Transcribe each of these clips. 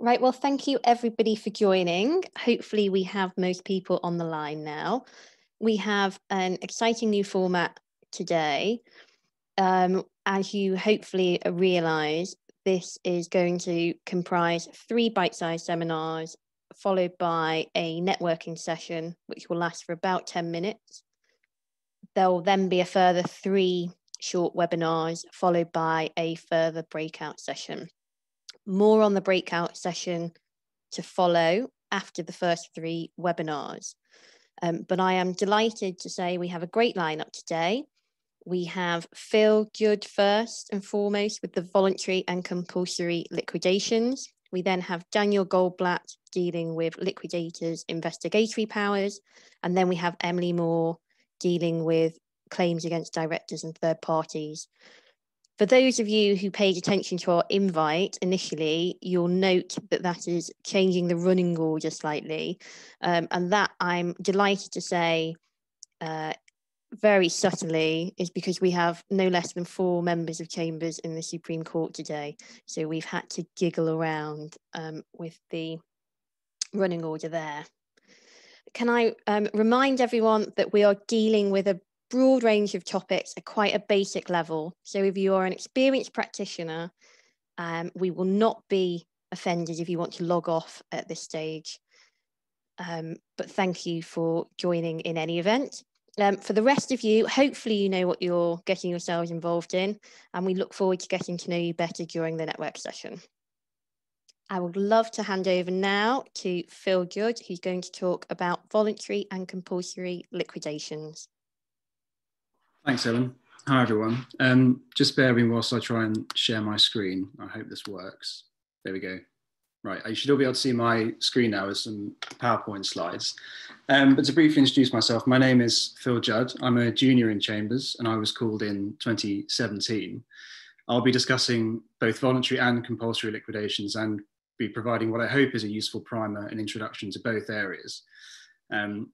Right, well, thank you everybody for joining. Hopefully, we have most people on the line now. We have an exciting new format today. Um, as you hopefully realize, this is going to comprise three bite sized seminars, followed by a networking session, which will last for about 10 minutes. There will then be a further three short webinars, followed by a further breakout session more on the breakout session to follow after the first three webinars. Um, but I am delighted to say we have a great lineup today. We have Phil Judd first and foremost with the voluntary and compulsory liquidations. We then have Daniel Goldblatt dealing with liquidators' investigatory powers. And then we have Emily Moore dealing with claims against directors and third parties. For those of you who paid attention to our invite initially, you'll note that that is changing the running order slightly. Um, and that I'm delighted to say uh, very subtly is because we have no less than four members of chambers in the Supreme Court today. So we've had to giggle around um, with the running order there. Can I um, remind everyone that we are dealing with a broad range of topics at quite a basic level. So if you are an experienced practitioner, um, we will not be offended if you want to log off at this stage. Um, but thank you for joining in any event. Um, for the rest of you, hopefully you know what you're getting yourselves involved in, and we look forward to getting to know you better during the network session. I would love to hand over now to Phil Judd, who's going to talk about voluntary and compulsory liquidations. Thanks, Helen. Hi, everyone. Um, just bear with me whilst I try and share my screen. I hope this works. There we go. Right, you should all be able to see my screen now with some PowerPoint slides. Um, but to briefly introduce myself, my name is Phil Judd. I'm a junior in Chambers and I was called in 2017. I'll be discussing both voluntary and compulsory liquidations and be providing what I hope is a useful primer and introduction to both areas. Um,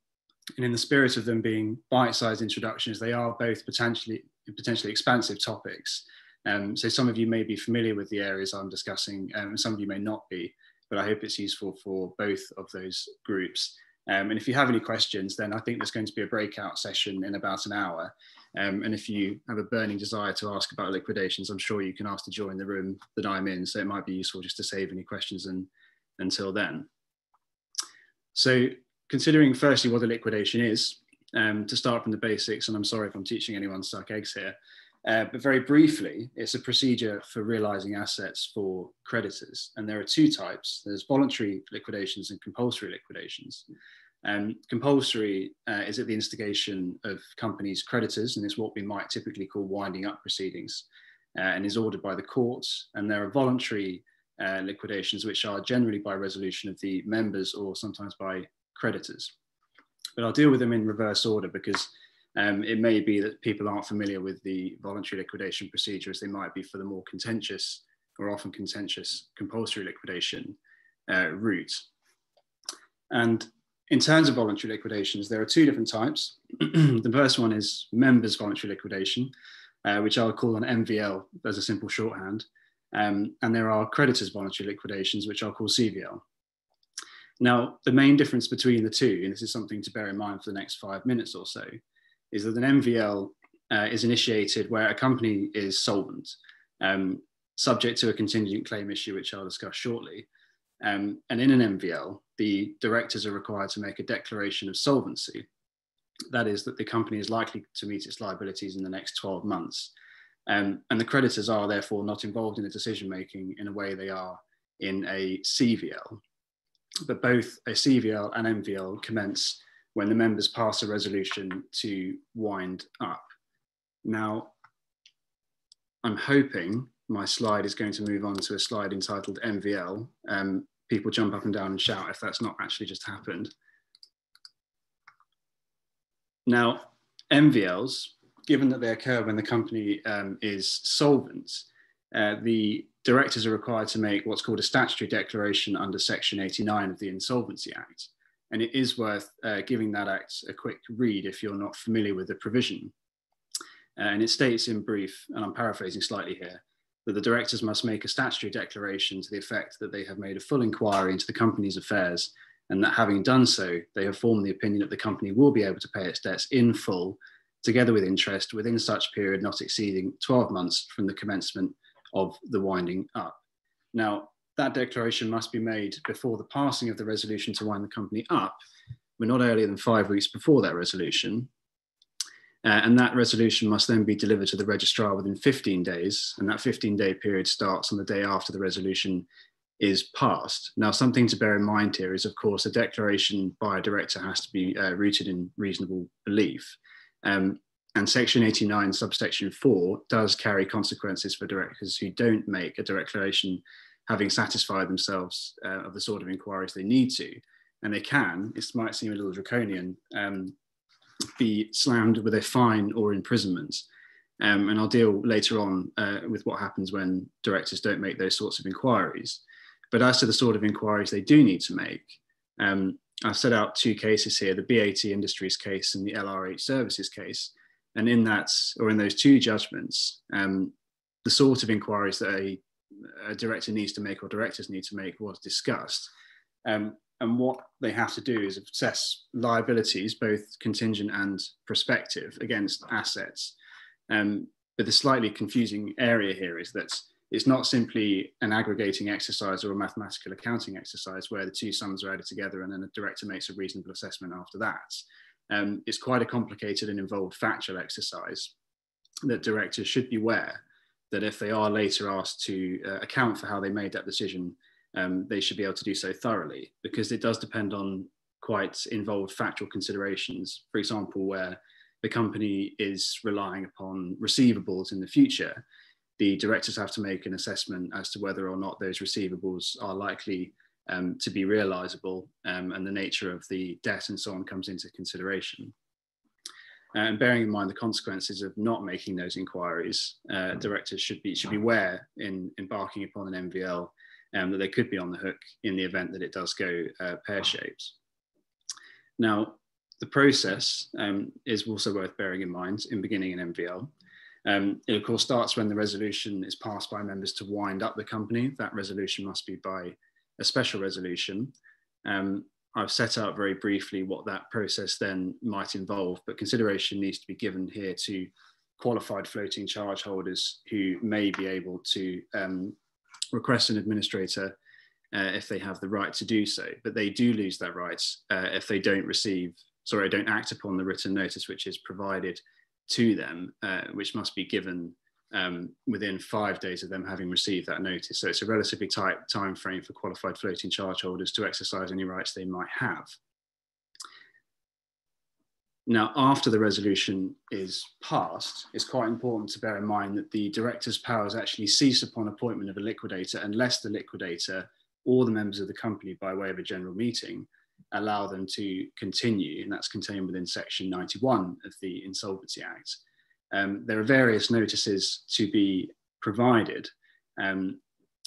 and in the spirit of them being bite-sized introductions, they are both potentially potentially expansive topics. Um, so some of you may be familiar with the areas I'm discussing, um, and some of you may not be, but I hope it's useful for both of those groups. Um, and if you have any questions, then I think there's going to be a breakout session in about an hour. Um, and if you have a burning desire to ask about liquidations, I'm sure you can ask to join the room that I'm in. So it might be useful just to save any questions and, until then. So considering firstly what a liquidation is, um, to start from the basics, and I'm sorry if I'm teaching anyone suck eggs here, uh, but very briefly, it's a procedure for realizing assets for creditors. And there are two types. There's voluntary liquidations and compulsory liquidations. Um, compulsory uh, is at the instigation of companies' creditors, and it's what we might typically call winding up proceedings, uh, and is ordered by the courts. And there are voluntary uh, liquidations, which are generally by resolution of the members or sometimes by creditors. But I'll deal with them in reverse order because um, it may be that people aren't familiar with the voluntary liquidation procedure as they might be for the more contentious or often contentious compulsory liquidation uh, route. And in terms of voluntary liquidations, there are two different types. the first one is members voluntary liquidation, uh, which I'll call an MVL as a simple shorthand. Um, and there are creditors voluntary liquidations, which I'll call CVL. Now, the main difference between the two, and this is something to bear in mind for the next five minutes or so, is that an MVL uh, is initiated where a company is solvent, um, subject to a contingent claim issue, which I'll discuss shortly. Um, and in an MVL, the directors are required to make a declaration of solvency. That is, that the company is likely to meet its liabilities in the next 12 months. Um, and the creditors are therefore not involved in the decision making in a way they are in a CVL, but both a CVL and MVL commence when the members pass a resolution to wind up. Now, I'm hoping my slide is going to move on to a slide entitled MVL. Um, people jump up and down and shout if that's not actually just happened. Now, MVLs, given that they occur when the company um, is solvent, uh, the directors are required to make what's called a statutory declaration under Section 89 of the Insolvency Act. And it is worth uh, giving that act a quick read if you're not familiar with the provision. Uh, and it states in brief, and I'm paraphrasing slightly here, that the directors must make a statutory declaration to the effect that they have made a full inquiry into the company's affairs and that having done so, they have formed the opinion that the company will be able to pay its debts in full, together with interest, within such period not exceeding 12 months from the commencement of the winding up. Now, that declaration must be made before the passing of the resolution to wind the company up, but not earlier than five weeks before that resolution, uh, and that resolution must then be delivered to the registrar within 15 days. And that 15 day period starts on the day after the resolution is passed. Now, something to bear in mind here is, of course, a declaration by a director has to be uh, rooted in reasonable belief. Um, and Section 89, subsection 4, does carry consequences for directors who don't make a declaration having satisfied themselves uh, of the sort of inquiries they need to. And they can, it might seem a little draconian, um, be slammed with a fine or imprisonment. Um, and I'll deal later on uh, with what happens when directors don't make those sorts of inquiries. But as to the sort of inquiries they do need to make, um, I've set out two cases here, the BAT Industries case and the LRH Services case. And in that, or in those two judgments, um, the sort of inquiries that a, a, director needs to make or directors need to make was discussed. Um, and what they have to do is assess liabilities, both contingent and prospective, against assets. Um, but the slightly confusing area here is that it's not simply an aggregating exercise or a mathematical accounting exercise where the two sums are added together and then the director makes a reasonable assessment after that. Um, it's quite a complicated and involved factual exercise that directors should be aware that if they are later asked to uh, account for how they made that decision, um, they should be able to do so thoroughly because it does depend on quite involved factual considerations. For example, where the company is relying upon receivables in the future, the directors have to make an assessment as to whether or not those receivables are likely um, to be realizable um, and the nature of the debt and so on comes into consideration. And bearing in mind the consequences of not making those inquiries, uh, directors should be should be aware in embarking upon an MVL um, that they could be on the hook in the event that it does go uh, pear-shaped. Now, the process um, is also worth bearing in mind in beginning an MVL. Um, it of course starts when the resolution is passed by members to wind up the company. That resolution must be by a special resolution. Um, I've set out very briefly what that process then might involve, but consideration needs to be given here to qualified floating charge holders who may be able to um, request an administrator uh, if they have the right to do so, but they do lose that right uh, if they don't receive, sorry, don't act upon the written notice which is provided to them, uh, which must be given um, within five days of them having received that notice. So it's a relatively tight time frame for qualified floating charge holders to exercise any rights they might have. Now, after the resolution is passed, it's quite important to bear in mind that the director's powers actually cease upon appointment of a liquidator unless the liquidator or the members of the company, by way of a general meeting, allow them to continue, and that's contained within section 91 of the Insolvency Act. Um, there are various notices to be provided. Um,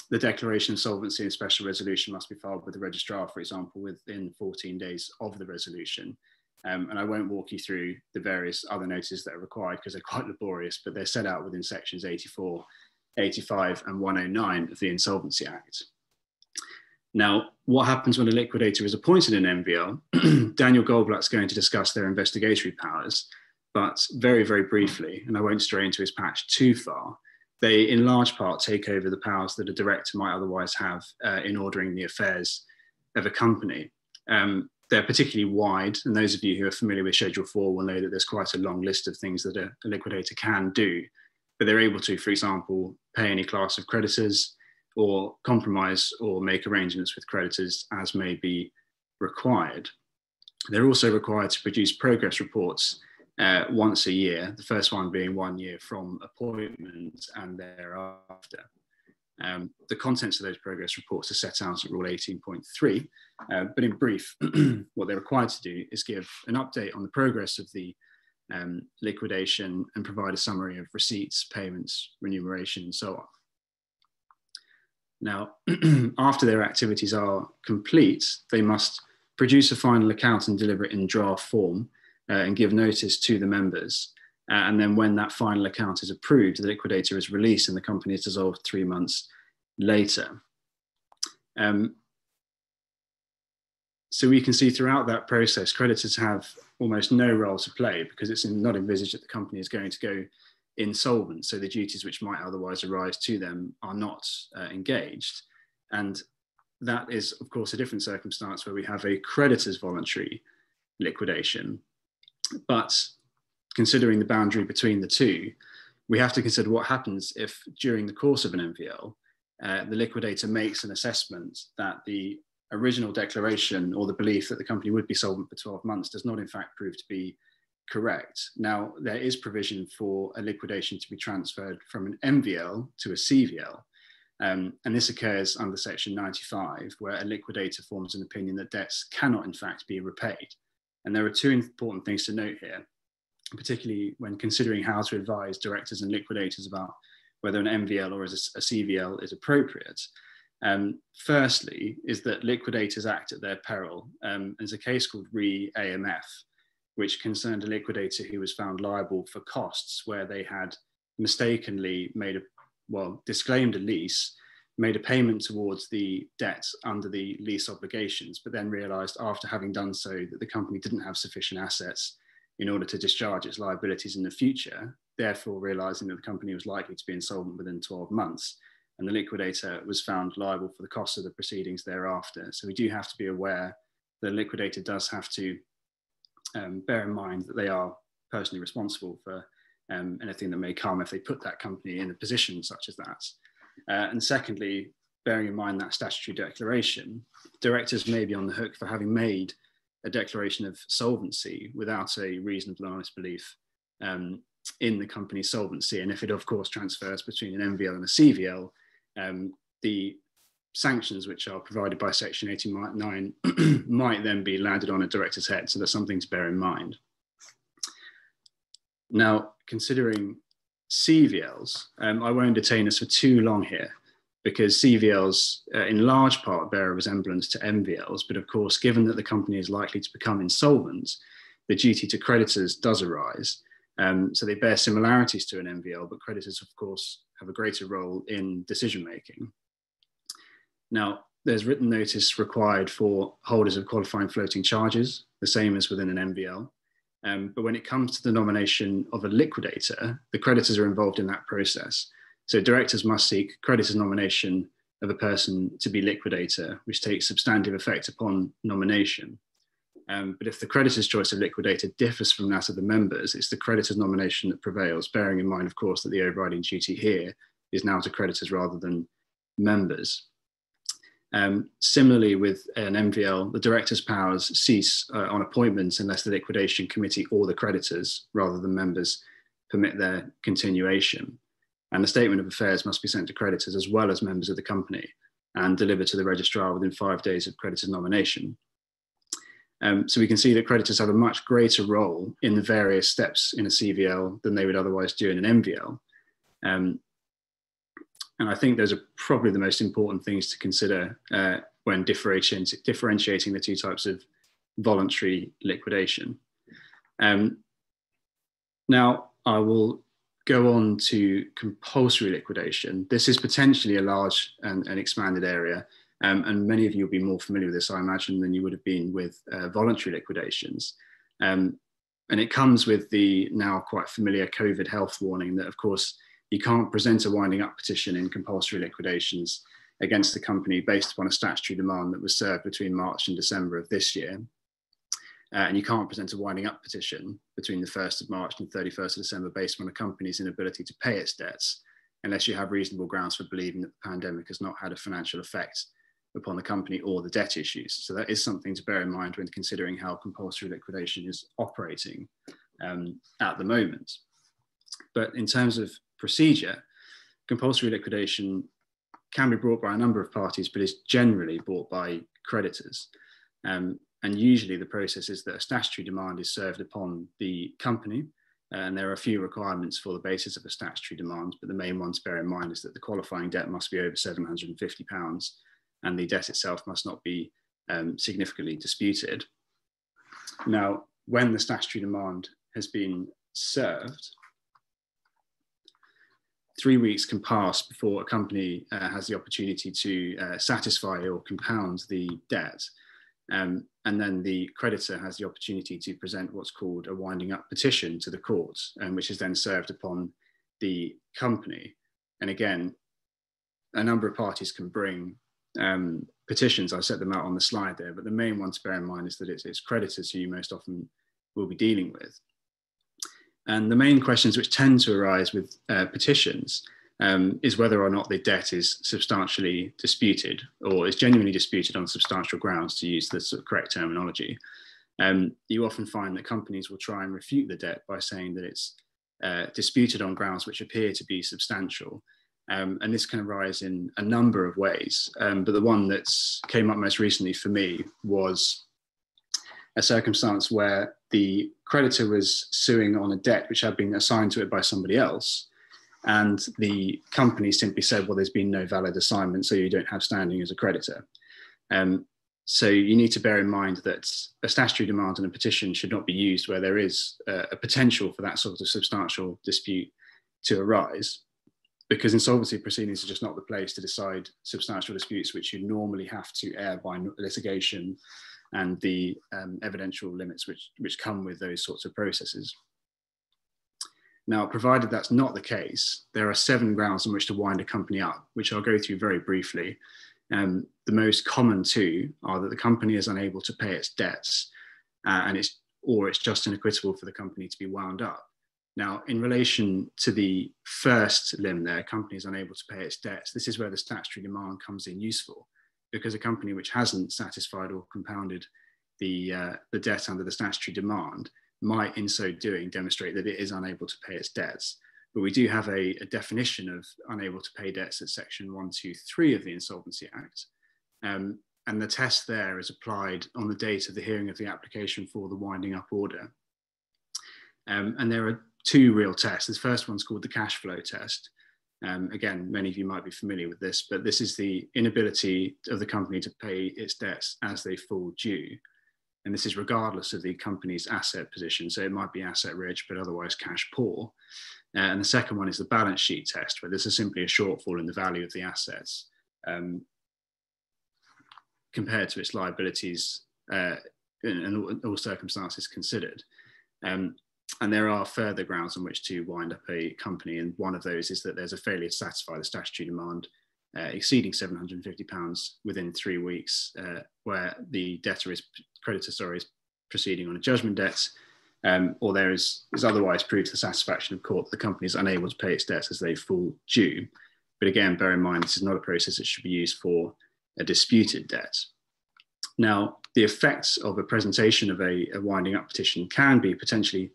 the declaration of solvency and special resolution must be filed with the registrar, for example, within 14 days of the resolution. Um, and I won't walk you through the various other notices that are required because they're quite laborious, but they're set out within sections 84, 85, and 109 of the Insolvency Act. Now, what happens when a liquidator is appointed in MVL? Daniel Goldblatt's going to discuss their investigatory powers, but very, very briefly, and I won't stray into his patch too far, they in large part take over the powers that a director might otherwise have uh, in ordering the affairs of a company. Um, they're particularly wide, and those of you who are familiar with Schedule 4 will know that there's quite a long list of things that a, a liquidator can do, but they're able to, for example, pay any class of creditors or compromise or make arrangements with creditors as may be required. They're also required to produce progress reports uh, once a year, the first one being one year from appointment and thereafter. Um, the contents of those progress reports are set out at Rule 18.3, uh, but in brief, what they're required to do is give an update on the progress of the um, liquidation and provide a summary of receipts, payments, remuneration, and so on. Now, after their activities are complete, they must produce a final account and deliver it in draft form uh, and give notice to the members. Uh, and then when that final account is approved, the liquidator is released and the company is dissolved three months later. Um, so we can see throughout that process, creditors have almost no role to play because it's not envisaged that the company is going to go insolvent. So the duties which might otherwise arise to them are not uh, engaged. And that is, of course, a different circumstance where we have a creditor's voluntary liquidation. But considering the boundary between the two, we have to consider what happens if during the course of an MVL, uh, the liquidator makes an assessment that the original declaration or the belief that the company would be solvent for 12 months does not in fact prove to be correct. Now, there is provision for a liquidation to be transferred from an MVL to a CVL. Um, and this occurs under section 95, where a liquidator forms an opinion that debts cannot in fact be repaid. And there are two important things to note here, particularly when considering how to advise directors and liquidators about whether an MVL or a, a CVL is appropriate. Um, firstly, is that liquidators act at their peril. Um, there's a case called Re AMF, which concerned a liquidator who was found liable for costs where they had mistakenly made a, well, disclaimed a lease, made a payment towards the debt under the lease obligations, but then realized after having done so that the company didn't have sufficient assets in order to discharge its liabilities in the future, therefore realizing that the company was likely to be insolvent within 12 months and the liquidator was found liable for the costs of the proceedings thereafter. So we do have to be aware the liquidator does have to um, bear in mind that they are personally responsible for um, anything that may come if they put that company in a position such as that. Uh, and secondly, bearing in mind that statutory declaration, directors may be on the hook for having made a declaration of solvency without a reasonable and honest belief um, in the company's solvency. And if it, of course, transfers between an MVL and a CVL, um, the sanctions which are provided by Section 89 might then be landed on a director's head. So that's something to bear in mind. Now, considering CVLs, um, I won't detain us for too long here because CVLs uh, in large part bear a resemblance to MVLs. But of course, given that the company is likely to become insolvent, the duty to creditors does arise. Um, so they bear similarities to an MVL, but creditors, of course, have a greater role in decision making. Now, there's written notice required for holders of qualifying floating charges, the same as within an MVL. Um, but when it comes to the nomination of a liquidator, the creditors are involved in that process. So directors must seek creditors' nomination of a person to be liquidator, which takes substantive effect upon nomination. Um, but if the creditor's choice of liquidator differs from that of the members, it's the creditor's nomination that prevails, bearing in mind, of course, that the overriding duty here is now to creditors rather than members. Um, similarly, with an MVL, the director's powers cease uh, on appointments unless the liquidation committee or the creditors, rather than members, permit their continuation. And the statement of affairs must be sent to creditors as well as members of the company and delivered to the registrar within five days of creditor's nomination. Um, so we can see that creditors have a much greater role in the various steps in a CVL than they would otherwise do in an MVL. Um, and I think those are probably the most important things to consider uh, when differentiating, the two types of voluntary liquidation. Um, now, I will go on to compulsory liquidation. This is potentially a large and, and expanded area. Um, and many of you will be more familiar with this, I imagine, than you would have been with uh, voluntary liquidations. Um, and it comes with the now quite familiar COVID health warning that, of course, you can't present a winding up petition in compulsory liquidations against the company based upon a statutory demand that was served between March and December of this year. Uh, and you can't present a winding up petition between the 1st of March and 31st of December based on a company's inability to pay its debts unless you have reasonable grounds for believing that the pandemic has not had a financial effect upon the company or the debt issues. So that is something to bear in mind when considering how compulsory liquidation is operating um, at the moment. But in terms of procedure, compulsory liquidation can be brought by a number of parties, but is generally brought by creditors. Um, and usually the process is that a statutory demand is served upon the company, and there are a few requirements for the basis of a statutory demand, but the main ones to bear in mind is that the qualifying debt must be over £750 and the debt itself must not be um, significantly disputed. Now, when the statutory demand has been served, three weeks can pass before a company uh, has the opportunity to uh, satisfy or compound the debt. Um, and then the creditor has the opportunity to present what's called a winding up petition to the court, um, which is then served upon the company. And again, a number of parties can bring um, petitions. I set them out on the slide there, but the main one to bear in mind is that it's, it's creditors who you most often will be dealing with. And the main questions which tend to arise with uh, petitions um, is whether or not the debt is substantially disputed or is genuinely disputed on substantial grounds, to use the sort of correct terminology. Um, you often find that companies will try and refute the debt by saying that it's uh, disputed on grounds which appear to be substantial. Um, and this can arise in a number of ways. Um, but the one that came up most recently for me was a circumstance where the creditor was suing on a debt which had been assigned to it by somebody else. And the company simply said, well, there's been no valid assignment, so you don't have standing as a creditor. Um, so you need to bear in mind that a statutory demand and a petition should not be used where there is a, a potential for that sort of substantial dispute to arise, because insolvency proceedings are just not the place to decide substantial disputes which you normally have to air by litigation and the um, evidential limits which, which come with those sorts of processes. Now, provided that's not the case, there are seven grounds on which to wind a company up, which I'll go through very briefly. Um, the most common two are that the company is unable to pay its debts, uh, and it's or it's just inequitable for the company to be wound up. Now, in relation to the first limb there, company is unable to pay its debts. This is where the statutory demand comes in useful because a company which hasn't satisfied or compounded the, uh, the debt under the statutory demand might, in so doing, demonstrate that it is unable to pay its debts. But we do have a, a definition of unable to pay debts at section 123 of the Insolvency Act. Um, and the test there is applied on the date of the hearing of the application for the winding up order. Um, and there are two real tests. The first one's called the cash flow test, um, again, many of you might be familiar with this, but this is the inability of the company to pay its debts as they fall due. And this is regardless of the company's asset position. So it might be asset rich, but otherwise cash poor. Uh, and the second one is the balance sheet test, where this is simply a shortfall in the value of the assets um, compared to its liabilities uh, and all, all, circumstances considered. Um, and there are further grounds on which to wind up a company. And one of those is that there's a failure to satisfy the statutory demand uh, exceeding £750 within three weeks, uh, where the debtor is, creditor, sorry, is proceeding on a judgment debt, um, or there is, is otherwise proved to the satisfaction of court that the company is unable to pay its debts as they fall due. But again, bear in mind, this is not a process that should be used for a disputed debt. Now, the effects of a presentation of a, a winding up petition can be potentially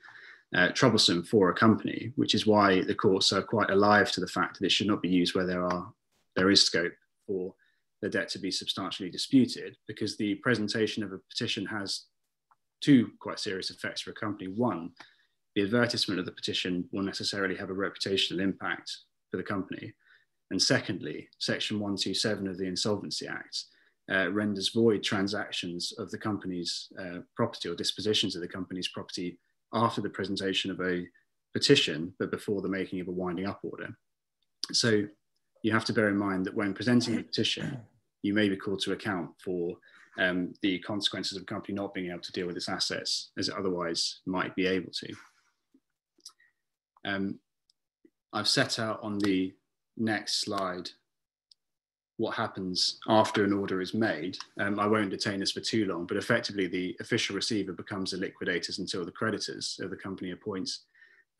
uh, troublesome for a company, which is why the courts are quite alive to the fact that it should not be used where there are there is scope for the debt to be substantially disputed, because the presentation of a petition has two quite serious effects for a company. One, the advertisement of the petition will necessarily have a reputational impact for the company. And secondly, Section 127 of the Insolvency Act uh, renders void transactions of the company's uh, property or dispositions of the company's property after the presentation of a petition, but before the making of a winding up order. So you have to bear in mind that when presenting a petition, you may be called to account for um, the consequences of a company not being able to deal with its assets as it otherwise might be able to. Um, I've set out on the next slide what happens after an order is made. Um, I won't detain this for too long, but effectively the official receiver becomes a liquidator until the creditors of the company appoints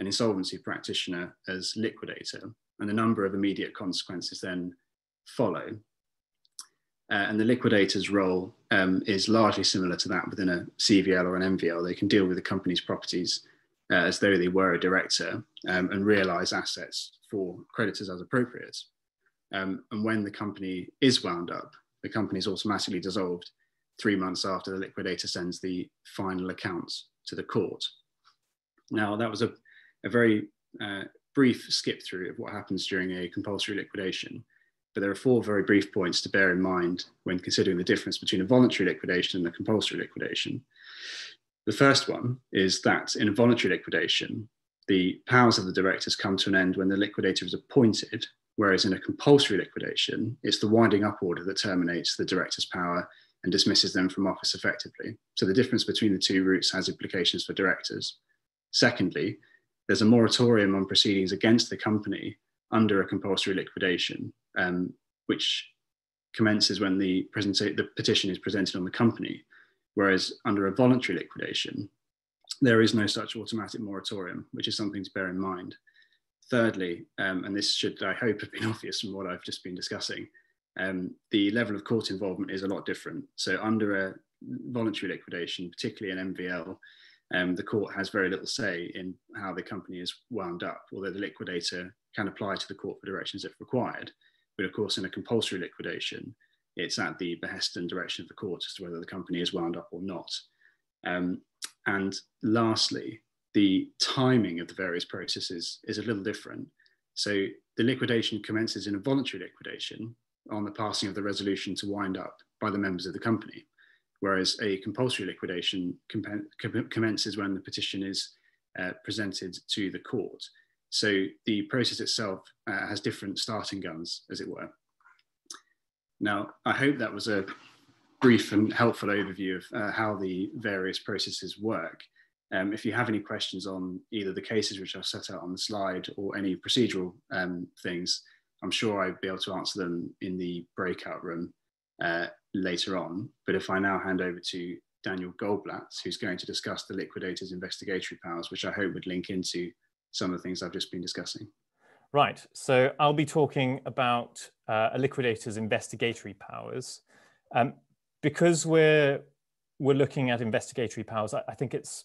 an insolvency practitioner as liquidator, and a number of immediate consequences then follow. Uh, and the liquidator's role um, is largely similar to that within a CVL or an MVL. They can deal with the company's properties uh, as though they were a director um, and realize assets for creditors as appropriate. Um, and when the company is wound up, the company is automatically dissolved three months after the liquidator sends the final accounts to the court. Now, that was a, a very uh, brief skip through of what happens during a compulsory liquidation. But there are four very brief points to bear in mind when considering the difference between a voluntary liquidation and a compulsory liquidation. The first one is that in a voluntary liquidation, the powers of the directors come to an end when the liquidator is appointed, whereas in a compulsory liquidation, it's the winding up order that terminates the director's power and dismisses them from office effectively. So the difference between the two routes has implications for directors. Secondly, there's a moratorium on proceedings against the company under a compulsory liquidation, um, which commences when the, the petition is presented on the company, whereas under a voluntary liquidation, there is no such automatic moratorium, which is something to bear in mind. Thirdly, um, and this should, I hope, have been obvious from what I've just been discussing, um, the level of court involvement is a lot different. So under a voluntary liquidation, particularly an MVL, um, the court has very little say in how the company is wound up, although the liquidator can apply to the court for directions if required. But of course, in a compulsory liquidation, it's at the behest and direction of the court as to whether the company is wound up or not. Um, and lastly, the timing of the various processes is a little different. So the liquidation commences in a voluntary liquidation on the passing of the resolution to wind up by the members of the company whereas a compulsory liquidation commences when the petition is uh, presented to the court. So the process itself uh, has different starting guns, as it were. Now, I hope that was a brief and helpful overview of uh, how the various processes work. Um, if you have any questions on either the cases which I've set out on the slide or any procedural um, things, I'm sure I'd be able to answer them in the breakout room. Uh, later on. But if I now hand over to Daniel Goldblatt, who's going to discuss the liquidator's investigatory powers, which I hope would link into some of the things I've just been discussing. Right. So I'll be talking about uh, a liquidator's investigatory powers. Um, because we're we're looking at investigatory powers, I, I, think it's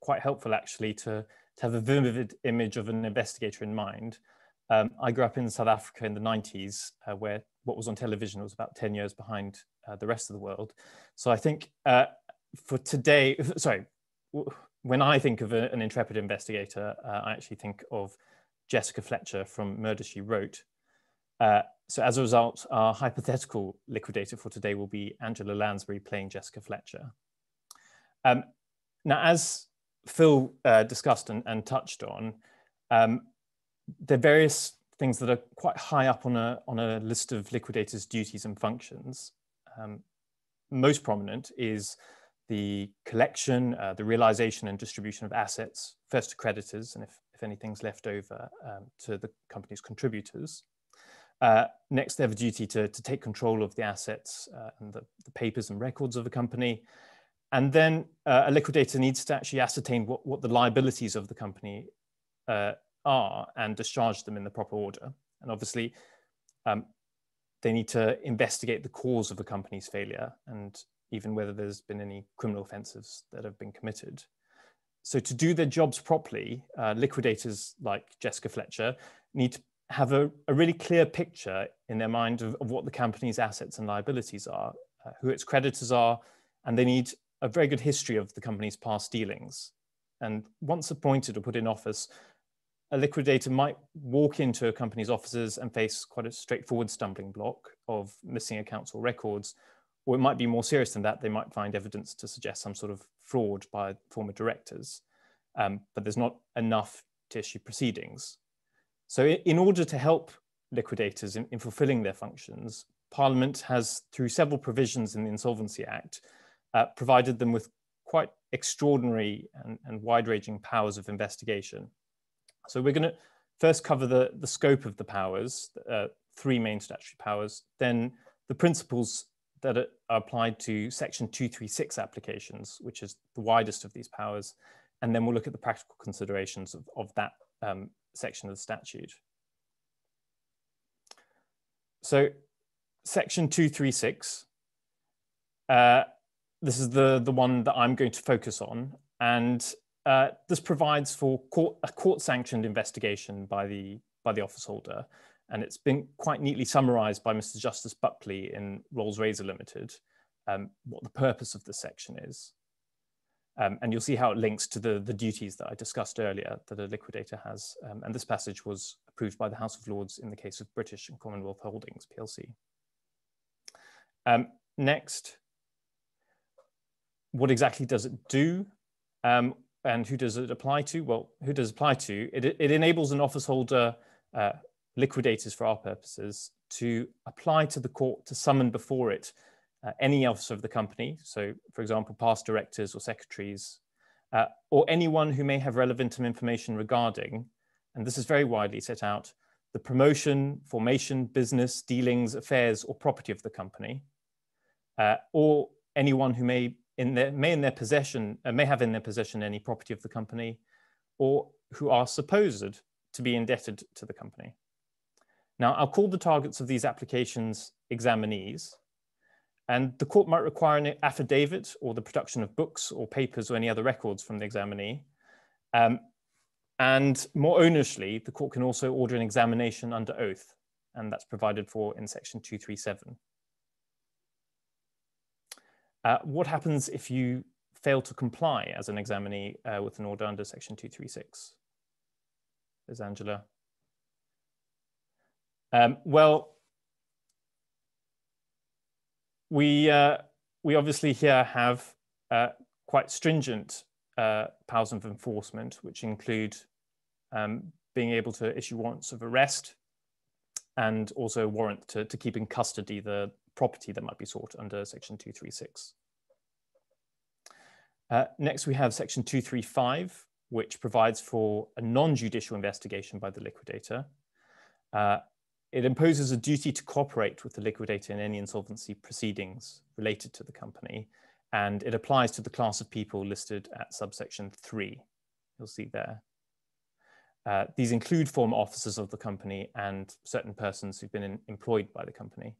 quite helpful actually to, to have a vivid image of an investigator in mind. Um, I grew up in South Africa in the 90s, uh, where what was on television was about 10 years behind uh, the rest of the world. So I think uh, for today, sorry, when I think of a, an intrepid investigator, uh, I actually think of Jessica Fletcher from Murder She Wrote. Uh, so as a result, our hypothetical liquidator for today will be Angela Lansbury playing Jessica Fletcher. Um, now, as Phil uh, discussed and, and, touched on, um, there are various things that are quite high up on a, on a list of liquidators' duties and functions. Um, most prominent is the collection, uh, the realization and distribution of assets, first to creditors, and if, if anything's left over, um, to the company's contributors. Uh, next, they have a duty to, to take control of the assets uh, and the, the, papers and records of the company. And then uh, a liquidator needs to actually ascertain what, what the liabilities of the company uh, are and discharge them in the proper order. And obviously, um, they need to investigate the cause of the company's failure and even whether there's been any criminal offences that have been committed. So to do their jobs properly, uh, liquidators like Jessica Fletcher need to have a, a, really clear picture in their mind of, of, what the company's assets and liabilities are, uh, who its creditors are, and they need a very good history of the company's past dealings. And once appointed or put in office, a liquidator might walk into a company's offices and face quite a straightforward stumbling block of missing accounts or records, or it might be more serious than that. They might find evidence to suggest some sort of fraud by former directors, um, but there's not enough to issue proceedings. So, in order to help liquidators in, in fulfilling their functions, Parliament has, through several provisions in the Insolvency Act, uh, provided them with quite extraordinary and, and wide-ranging powers of investigation. So we're going to first cover the, the scope of the powers, uh, three main statutory powers, then the principles that are applied to section 236 applications, which is the widest of these powers, and then we'll look at the practical considerations of, of that um, section of the statute. So section 236, uh, this is the, the one that I'm going to focus on, and uh, this provides for court, a court-sanctioned investigation by the, by the office holder, and it's been quite neatly summarised by Mr. Justice Buckley in Rolls Razor Limited, um, what the purpose of the section is. Um, and you'll see how it links to the, the duties that I discussed earlier that a liquidator has. Um, and this passage was approved by the House of Lords in the case of British and Commonwealth Holdings PLC. Um, next, what exactly does it do? Um, and who does it apply to? Well, who does it apply to? It, it enables an office holder, uh, liquidators for our purposes, to apply to the court to summon before it uh, any officer of the company. So, for example, past directors or secretaries, uh, or anyone who may have relevant information regarding, and this is very widely set out, the promotion, formation, business, dealings, affairs, or property of the company, uh, or anyone who may in their may in their possession uh, may have in their possession any property of the company, or who are supposed to be indebted to the company. Now, I'll call the targets of these applications examinees, and the court might require an affidavit or the production of books or papers or any other records from the examinee. Um, and more onerously, the court can also order an examination under oath, and that's provided for in section 237. Uh, what happens if you fail to comply as an examinee uh, with an order under section 236? There's Angela. Um, well, we, uh, we obviously here have uh, quite stringent uh, powers of enforcement, which include um, being able to issue warrants of arrest and also a warrant to, to keep in custody the property that might be sought under section 236. Uh, next, we have section 235, which provides for a non-judicial investigation by the liquidator. Uh, it imposes a duty to cooperate with the liquidator in any insolvency proceedings related to the company, and it applies to the class of people listed at subsection three. You'll see there. Uh, these include former officers of the company and certain persons who've been in, employed by the company.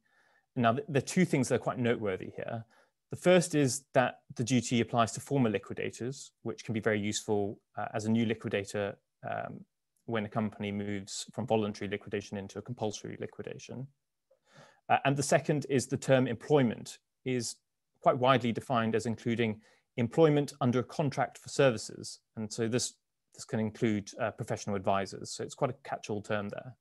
Now, the, two things that are quite noteworthy here. The first is that the duty applies to former liquidators, which can be very useful uh, as a new liquidator um, when a company moves from voluntary liquidation into a compulsory liquidation. Uh, and the second is the term employment is quite widely defined as including employment under a contract for services. And so this, this can include uh, professional advisors. So it's quite a catch-all term there.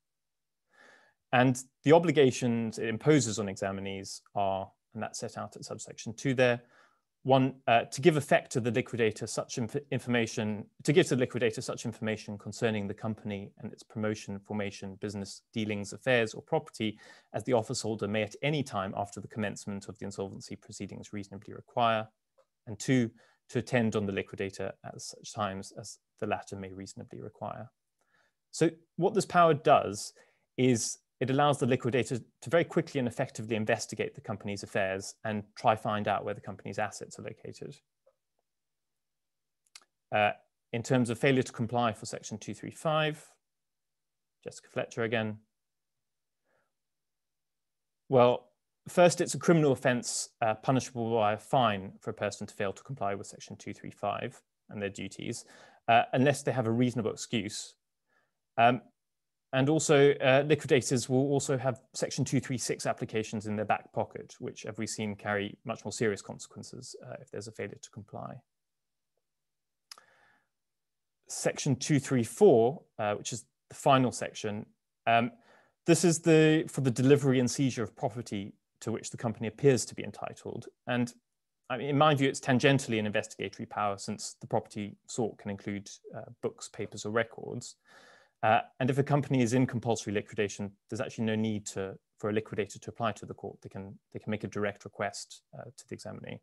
And the obligations it imposes on examinees are, and that's set out at subsection two there, one, uh, to give effect to the liquidator such inf information, to give to the liquidator such information concerning the company and its promotion, formation, business dealings, affairs, or property as the office holder may at any time after the commencement of the insolvency proceedings reasonably require. And two, to attend on the liquidator at such times as the latter may reasonably require. So what this power does is it allows the liquidator to very quickly and effectively investigate the company's affairs and try find out where the company's assets are located. Uh, in terms of failure to comply for section 235, Jessica Fletcher again. Well, first it's a criminal offence uh, punishable by a fine for a person to fail to comply with section 235 and their duties, uh, unless they have a reasonable excuse. Um, and also, uh, liquidators will also have Section 236 applications in their back pocket, which, as we've seen, carry much more serious consequences uh, if there's a failure to comply. Section 234, uh, which is the final section, um, this is the for the delivery and seizure of property to which the company appears to be entitled. And I mean, in my view, it's tangentially an investigatory power since the property sought can include uh, books, papers, or records. Uh, and if a company is in compulsory liquidation, there's actually no need to, for a liquidator to apply to the court. They can, they can make a direct request uh, to the examinee.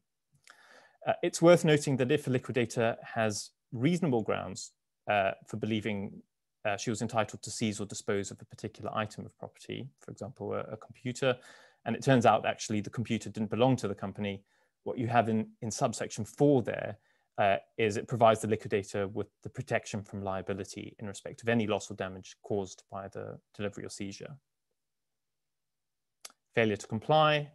Uh, it's worth noting that if a liquidator has reasonable grounds uh, for believing uh, she was entitled to seize or dispose of a particular item of property, for example, a, a computer, and it turns out actually the computer didn't belong to the company, what you have in, in subsection four there uh, is it provides the liquidator with the protection from liability in respect of any loss or damage caused by the delivery or seizure. Failure to comply.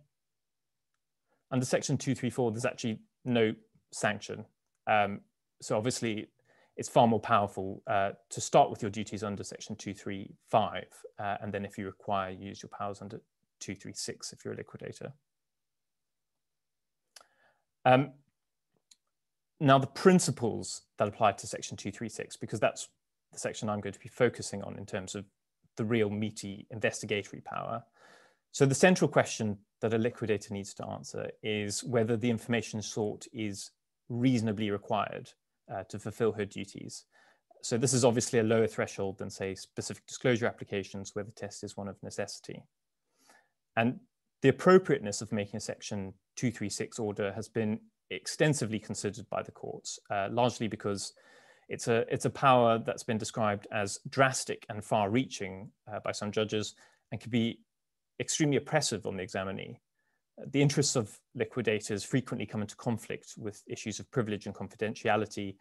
Under section 234, there's actually no sanction. Um, so obviously, it's far more powerful uh, to start with your duties under section 235, uh, and then if you require, use your powers under 236 if you're a liquidator. Um, now, the principles that apply to section 236, because that's the section I'm going to be focusing on in terms of the real meaty investigatory power. So the central question that a liquidator needs to answer is whether the information sought is reasonably required uh, to fulfill her duties. So this is obviously a lower threshold than say specific disclosure applications where the test is one of necessity. And the appropriateness of making a section 236 order has been extensively considered by the courts, uh, largely because it's a, it's a power that's been described as drastic and far reaching uh, by some judges and can be extremely oppressive on the examinee. The interests of liquidators frequently come into conflict with issues of privilege and confidentiality,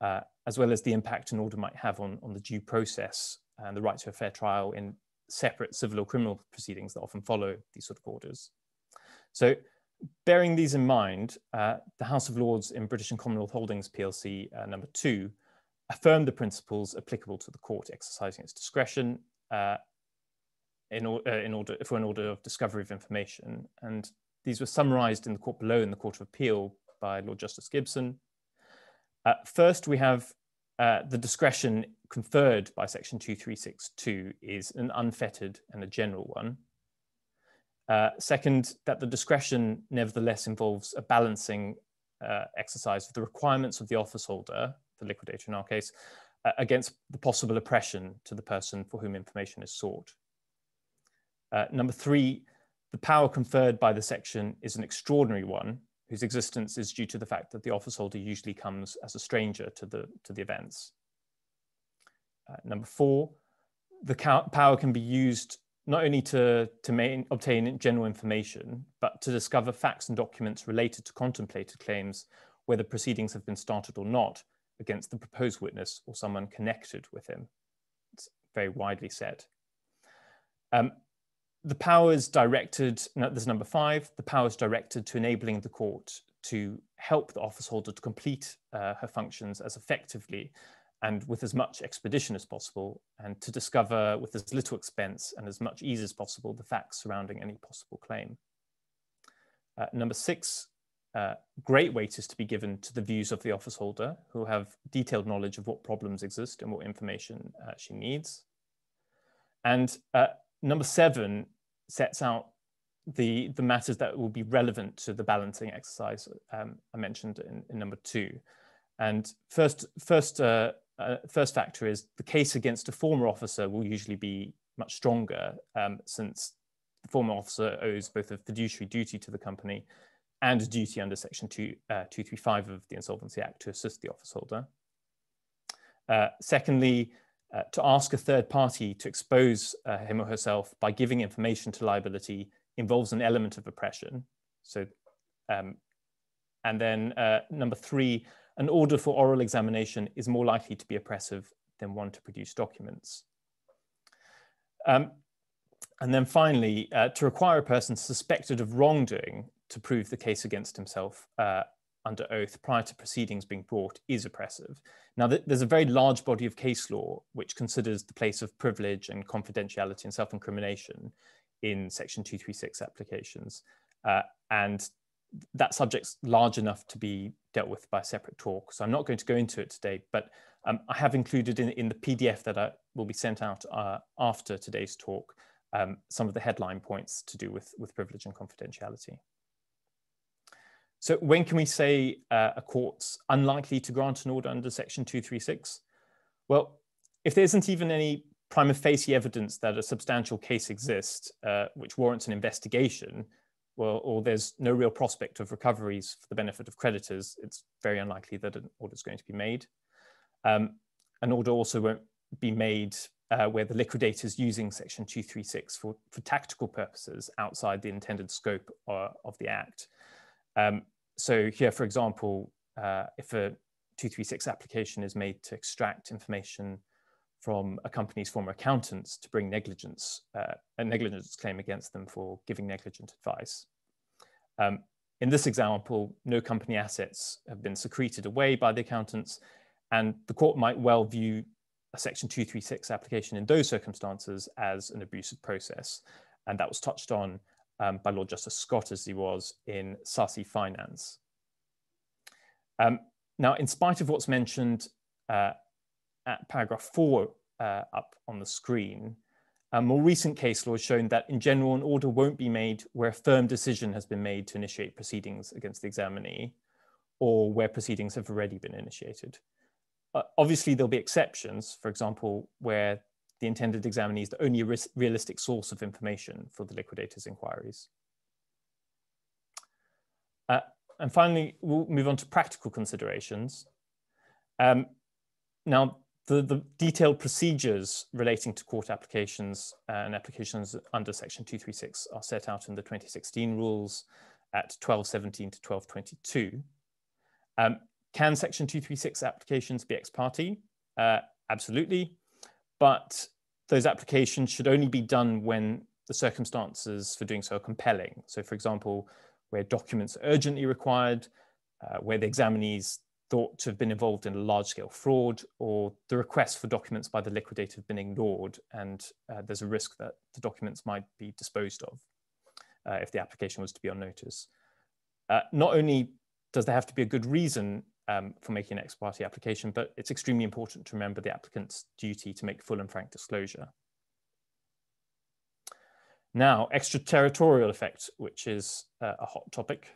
uh, as well as the impact an order might have on, on the due process and the right to a fair trial in separate civil or criminal proceedings that often follow these sort of orders. So bearing these in mind, uh, the House of Lords in British and Commonwealth Holdings PLC uh, number two affirmed the principles applicable to the court exercising its discretion uh, in, or, uh, in, order for an order of discovery of information. And these were summarized in the court below in the Court of Appeal by Lord Justice Gibson. Uh, first, we have uh, the discretion conferred by section 2362 is an unfettered and a general one. Uh, second, that the discretion nevertheless involves a balancing uh, exercise of the requirements of the office holder, the liquidator in our case, uh, against the possible oppression to the person for whom information is sought. Uh, number three, the power conferred by the section is an extraordinary one whose existence is due to the fact that the office holder usually comes as a stranger to the, to the events. Uh, number four, the power can be used not only to, to main, obtain general information, but to discover facts and documents related to contemplated claims, whether proceedings have been started or not, against the proposed witness or someone connected with him. It's very widely said. Um, the powers directed, there's number five, the powers directed to enabling the court to help the office holder to complete uh, her functions as effectively and with as much expedition as possible, and to discover with as little expense and as much ease as possible the facts surrounding any possible claim. Uh, number six, uh, great weight is to be given to the views of the office holder who have detailed knowledge of what problems exist and what information uh, she needs. And uh, number seven sets out the, the matters that will be relevant to the balancing exercise um, I mentioned in, in, number two. And first, first, uh, uh, first factor is the case against a former officer will usually be much stronger um, since the former officer owes both a fiduciary duty to the company and a duty under section two, uh, 235 of the Insolvency Act to assist the office holder. Uh, secondly, uh, to ask a third party to expose uh, him or herself by giving information to liability involves an element of oppression. So, um, and then uh, number three, an order for oral examination is more likely to be oppressive than one to produce documents. Um, and then finally, uh, to require a person suspected of wrongdoing to prove the case against himself uh, under oath prior to proceedings being brought is oppressive. Now, th there's a very large body of case law which considers the place of privilege and confidentiality and self-incrimination in Section 236 applications. Uh, and that subject's large enough to be dealt with by a separate talk. So I'm not going to go into it today, but um, I have included in, in the PDF that I, will be sent out uh, after today's talk um, some of the headline points to do with, with privilege and confidentiality. So when can we say uh, a court's unlikely to grant an order under section 236? Well, if there isn't even any prima facie evidence that a substantial case exists uh, which warrants an investigation, well, or there's no real prospect of recoveries for the benefit of creditors, it's very unlikely that an order is going to be made. Um, an order also won't be made uh, where the liquidator is using section 236 for, for tactical purposes outside the intended scope uh, of the act. Um, so here, for example, uh, if a 236 application is made to extract information from a company's former accountants to bring negligence, uh, a negligence claim against them for giving negligent advice. Um, in this example, no company assets have been secreted away by the accountants, and the court might well view a Section 236 application in those circumstances as an abusive process. And that was touched on um, by Lord Justice Scott as he was in Sasea Finance. Um, now, in spite of what's mentioned uh, at paragraph four uh, up on the screen, a more recent case law has shown that in general, an order won't be made where a firm decision has been made to initiate proceedings against the examinee or where proceedings have already been initiated. uh, obviously there'll be exceptions, for example, where the intended examinee is the only re realistic source of information for the liquidator's inquiries. Uh, and finally, we'll move on to practical considerations. Um, now, the, the, detailed procedures relating to court applications and applications under section 236 are set out in the 2016 rules at 1217 to 1222. Um, can section 236 applications be ex parte? Uh, absolutely, but those applications should only be done when the circumstances for doing so are compelling. So for example, where documents are urgently required, uh, where the examinees thought to have been involved in a large-scale fraud, or the request for documents by the liquidator have been ignored, and uh, there's a risk that the documents might be disposed of uh, if the application was to be on notice. Uh, not only does there have to be a good reason um, for making an ex parte application, but it's extremely important to remember the applicant's duty to make full and frank disclosure. Now, extraterritorial effect, which is uh, a hot topic.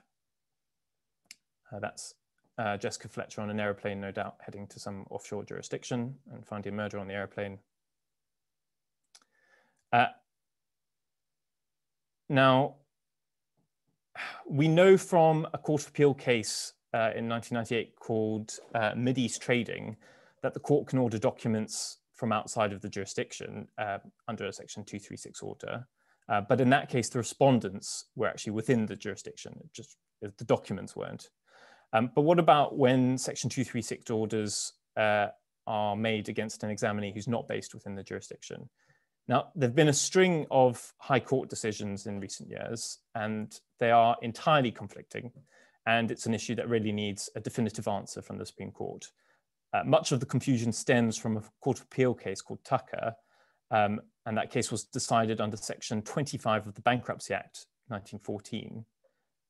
Uh, that's uh, Jessica Fletcher on an aeroplane, no doubt, heading to some offshore jurisdiction and finding a murder on the aeroplane. Uh, now, we know from a Court of Appeal case uh, in 1998 called uh, Mid East Trading that the court can order documents from outside of the jurisdiction uh, under a Section 236 order. Uh, but in that case, the respondents were actually within the jurisdiction, just the documents weren't. Um, but what about when Section 236 orders uh, are made against an examinee who's not based within the jurisdiction? Now, there have been a string of High Court decisions in recent years, and they are entirely conflicting. And it's an issue that really needs a definitive answer from the Supreme Court. Uh, much of the confusion stems from a Court of Appeal case called Tucker, um, and that case was decided under Section 25 of the Bankruptcy Act 1914,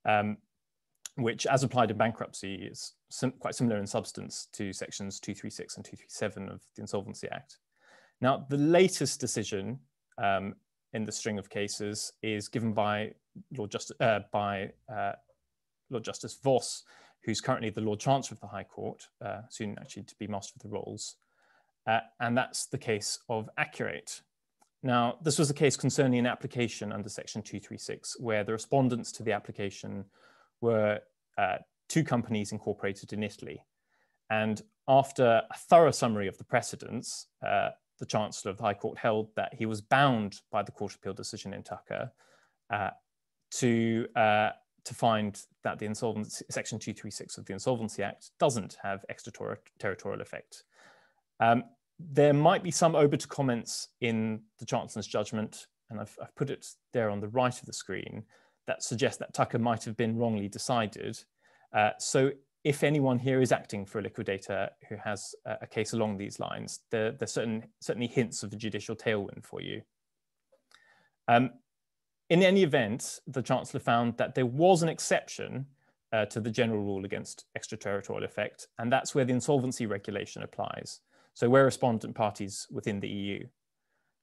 um, which, as applied in bankruptcy, is sim quite similar in substance to Sections 236 and 237 of the Insolvency Act. Now, the latest decision um, in the string of cases is given by Lord Justice, uh, by uh, Lord Justice Vos, who's currently the Lord Chancellor of the High Court, uh, soon actually to be Master of the Rolls. Uh, and that's the case of Akkurate. Now, this was a case concerning an application under Section 236, where the respondents to the application were uh, two companies incorporated in Italy. And after a thorough summary of the precedents, uh, the Chancellor of the High Court held that he was bound by the Court of Appeal decision in Tucker uh, to, uh, to find that the insolvency, Section 236 of the Insolvency Act doesn't have extraterritorial effect. Um, there might be some obiter comments in the Chancellor's judgment, and I've, I've, put it there on the right of the screen, that suggest that Tucker might have been wrongly decided. Uh, so if anyone here is acting for a liquidator who has a, a case along these lines, there, there's certain, certainly hints of a judicial tailwind for you. Um, in any event, the Chancellor found that there was an exception uh, to the general rule against extraterritorial effect, and that's where the insolvency regulation applies. So where respondent parties within the EU.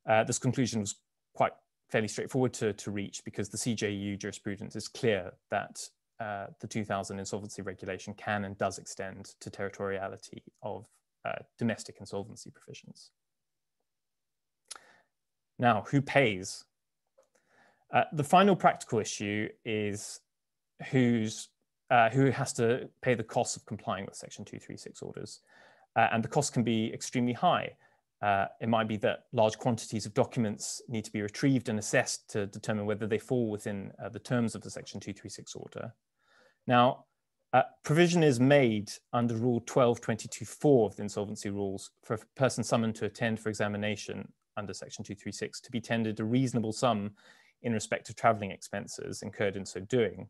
Uh, this conclusion was quite fairly straightforward to, to reach because the CJEU jurisprudence is clear that uh, the 2000 insolvency regulation can and does extend to territoriality of uh, domestic insolvency provisions. Now, who pays? Uh, the final practical issue is who's, uh, who has to pay the cost of complying with Section 236 orders. Uh, and the cost can be extremely high. Uh, it might be that large quantities of documents need to be retrieved and assessed to determine whether they fall within uh, the terms of the Section 236 order. Now, uh, provision is made under Rule 1222.4 of the insolvency rules for a person summoned to attend for examination under Section 236 to be tendered a reasonable sum in respect of travelling expenses incurred in so doing.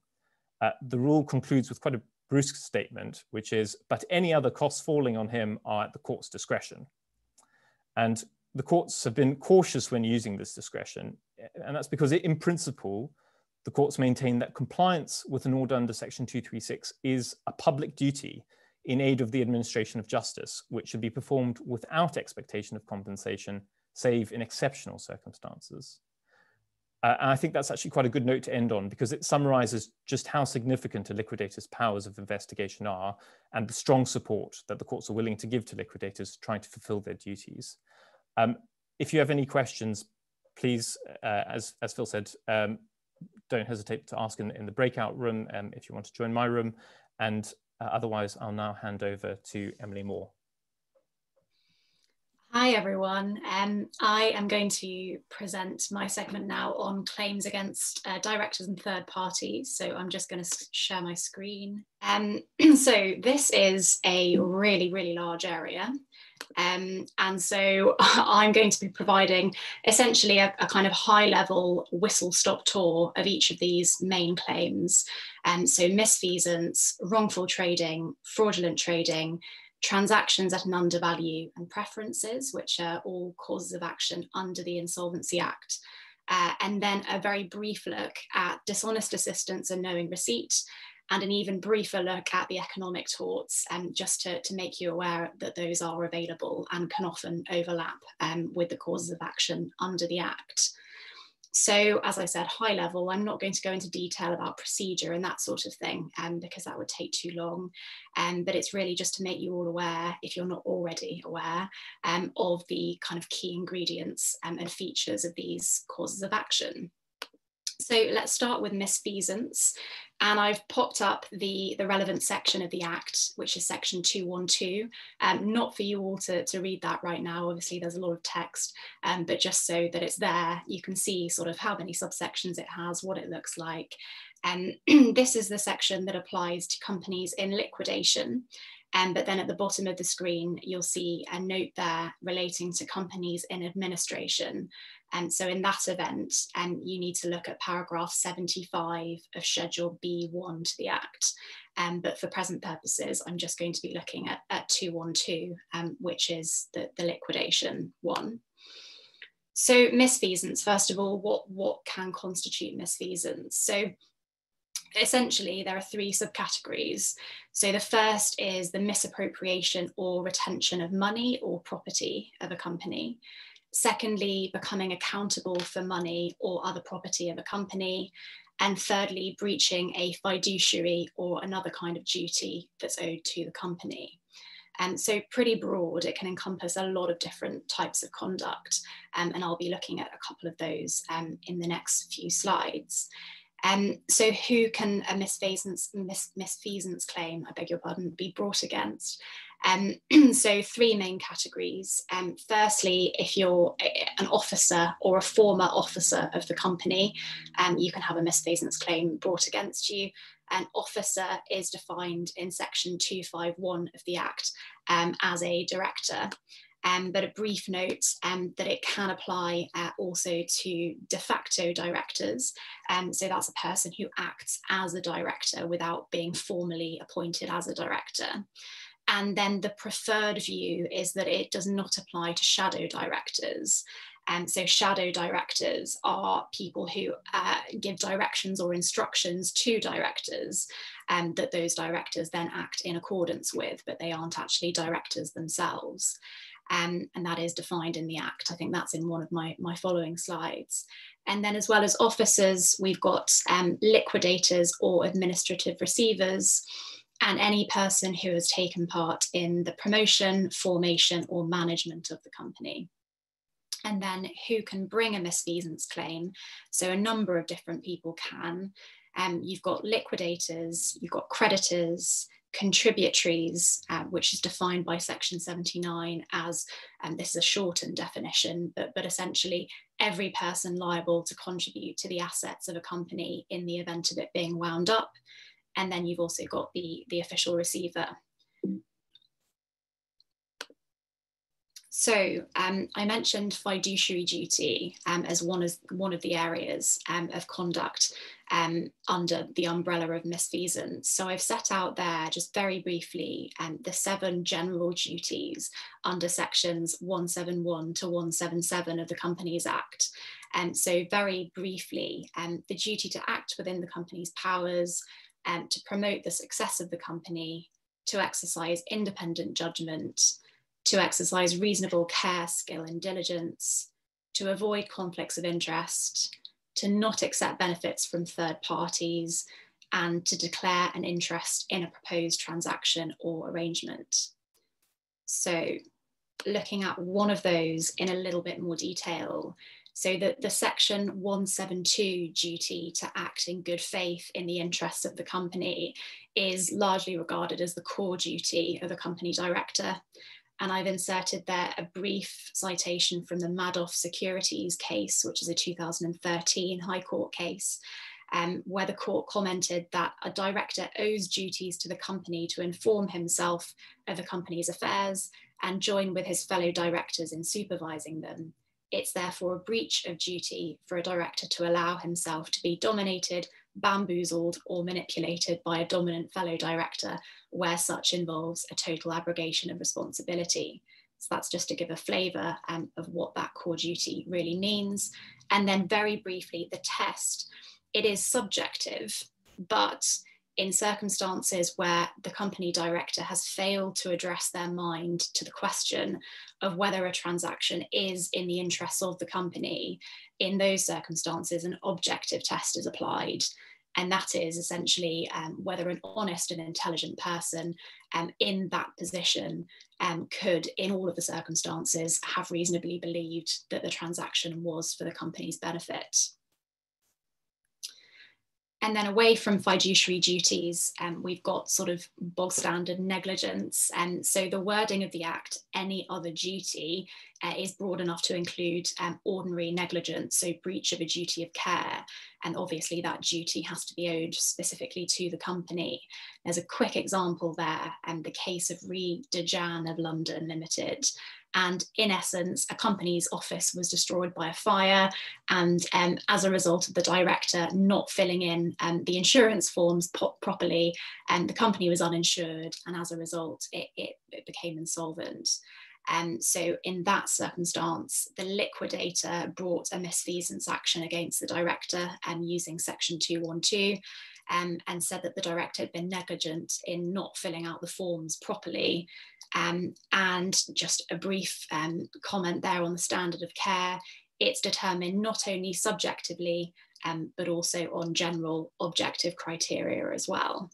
Uh, the rule concludes with quite a brusque statement, which is, but any other costs falling on him are at the court's discretion. And the courts have been cautious when using this discretion. And that's because it, in principle, the courts maintain that compliance with an order under Section 236 is a public duty in aid of the administration of justice, which should be performed without expectation of compensation, save in exceptional circumstances. Uh, and I think that's actually quite a good note to end on because it summarizes just how significant a liquidator's powers of investigation are and the strong support that the courts are willing to give to liquidators trying to fulfill their duties. Um, if you have any questions, please, uh, as, as Phil said, um, don't hesitate to ask in, in the breakout room um, if you want to join my room. And uh, otherwise, I'll now hand over to Emily Moore. Hi everyone. Um, I am going to present my segment now on claims against uh, directors and third parties. So I'm just going to share my screen. Um, so this is a really, really large area. Um, and so I'm going to be providing essentially a, a kind of high level whistle stop tour of each of these main claims. Um, so misfeasance, wrongful trading, fraudulent trading, transactions at an undervalue and preferences, which are all causes of action under the Insolvency Act. Uh, and then a very brief look at dishonest assistance and knowing receipt, and an even briefer look at the economic torts, um, just to, to make you aware that those are available and can often overlap um, with the causes of action under the Act. So, as I said, high level, I'm not going to go into detail about procedure and that sort of thing um, because that would take too long. Um, but it's really just to make you all aware, if you're not already aware, um, of the kind of key ingredients um, and features of these causes of action. So let's start with misfeasance. And I've popped up the, the relevant section of the Act, which is section 212. Um, not for you all to, to read that right now, obviously there's a lot of text, um, but just so that it's there, you can see sort of how many subsections it has, what it looks like. And this is the section that applies to companies in liquidation. Um, but then at the bottom of the screen, you'll see a note there relating to companies in administration. And so in that event, um, you need to look at paragraph 75 of Schedule B1 to the Act. Um, but for present purposes, I'm just going to be looking at, at 212, um, which is the, the liquidation one. So misfeasance, first of all, what, what can constitute misfeasance? So essentially there are three subcategories. So the first is the misappropriation or retention of money or property of a company. Secondly, becoming accountable for money or other property of a company. And thirdly, breaching a fiduciary or another kind of duty that's owed to the company. And so pretty broad, it can encompass a lot of different types of conduct. Um, and I'll be looking at a couple of those um, in the next few slides. Um, so who can a misfeasance, mis, misfeasance claim, I beg your pardon, be brought against? Um, so three main categories. Um, firstly, if you're an officer or a former officer of the company, um, you can have a misfeasance claim brought against you. An officer is defined in section 251 of the Act um, as a director um, but a brief note um, that it can apply uh, also to de facto directors. Um, so that's a person who acts as a director without being formally appointed as a director. And then the preferred view is that it does not apply to shadow directors. And um, so shadow directors are people who uh, give directions or instructions to directors and um, that those directors then act in accordance with, but they aren't actually directors themselves um, and that is defined in the Act. I think that's in one of my, my following slides. And then as well as officers, we've got um, liquidators or administrative receivers, and any person who has taken part in the promotion, formation, or management of the company. And then who can bring a misfeasance claim? So a number of different people can. Um, you've got liquidators, you've got creditors, contributories, uh, which is defined by section 79 as, um, this is a shortened definition, but, but essentially every person liable to contribute to the assets of a company in the event of it being wound up. And then you've also got the, the official receiver. So um, I mentioned fiduciary duty um, as one, as one of the areas um, of conduct um, under the umbrella of misfeasance. So I've set out there just very briefly um, the seven general duties under sections 171 to 177 of the Companies Act. And um, so very briefly, the duty to act within the company's powers, Um, to promote the success of the company, to exercise independent judgment, to exercise reasonable care, skill, and diligence, to avoid conflicts of interest, to not accept benefits from third parties, and to declare an interest in a proposed transaction or arrangement. So looking at one of those in a little bit more detail. So that the section 172 duty to act in good faith in the interests of the company is largely regarded as the core duty of a company director. And I've inserted there a brief citation from the Madoff Securities case, which is a 2013 High Court case, um, where the court commented that a director owes duties to the company to inform himself of the company's affairs and join with his fellow directors in supervising them. It's therefore a breach of duty for a director to allow himself to be dominated, bamboozled, or manipulated by a dominant fellow director where such involves a total abrogation of responsibility. So that's just to give a flavour um, of what that core duty really means. And then, very briefly, the test. It is subjective, but in circumstances where the company director has failed to address their mind to the question of whether a transaction is in the interests of the company, in those circumstances, an objective test is applied. And that is essentially um, whether an honest and intelligent person um, in that position um, could, in all of the circumstances, have reasonably believed that the transaction was for the company's benefit. And then away from fiduciary duties, um, we've got sort of bog standard negligence. And so the wording of the Act, any other duty, uh, is broad enough to include um, ordinary negligence, so breach of a duty of care. And obviously that duty has to be owed specifically to the company. There's a quick example there, and um, the case of Re D'Jan of London Limited, and in essence, a company's office was destroyed by a fire. And um, as a result of the director not filling in um, the insurance forms properly, um, the company was uninsured. And as a result, it, it, it became insolvent. Um, so in that circumstance, the liquidator brought a misfeasance action against the director um, using section 212 um, and said that the director had been negligent in not filling out the forms properly. Um, and just a brief um, comment there on the standard of care. It's determined not only subjectively, um, but also on general objective criteria as well.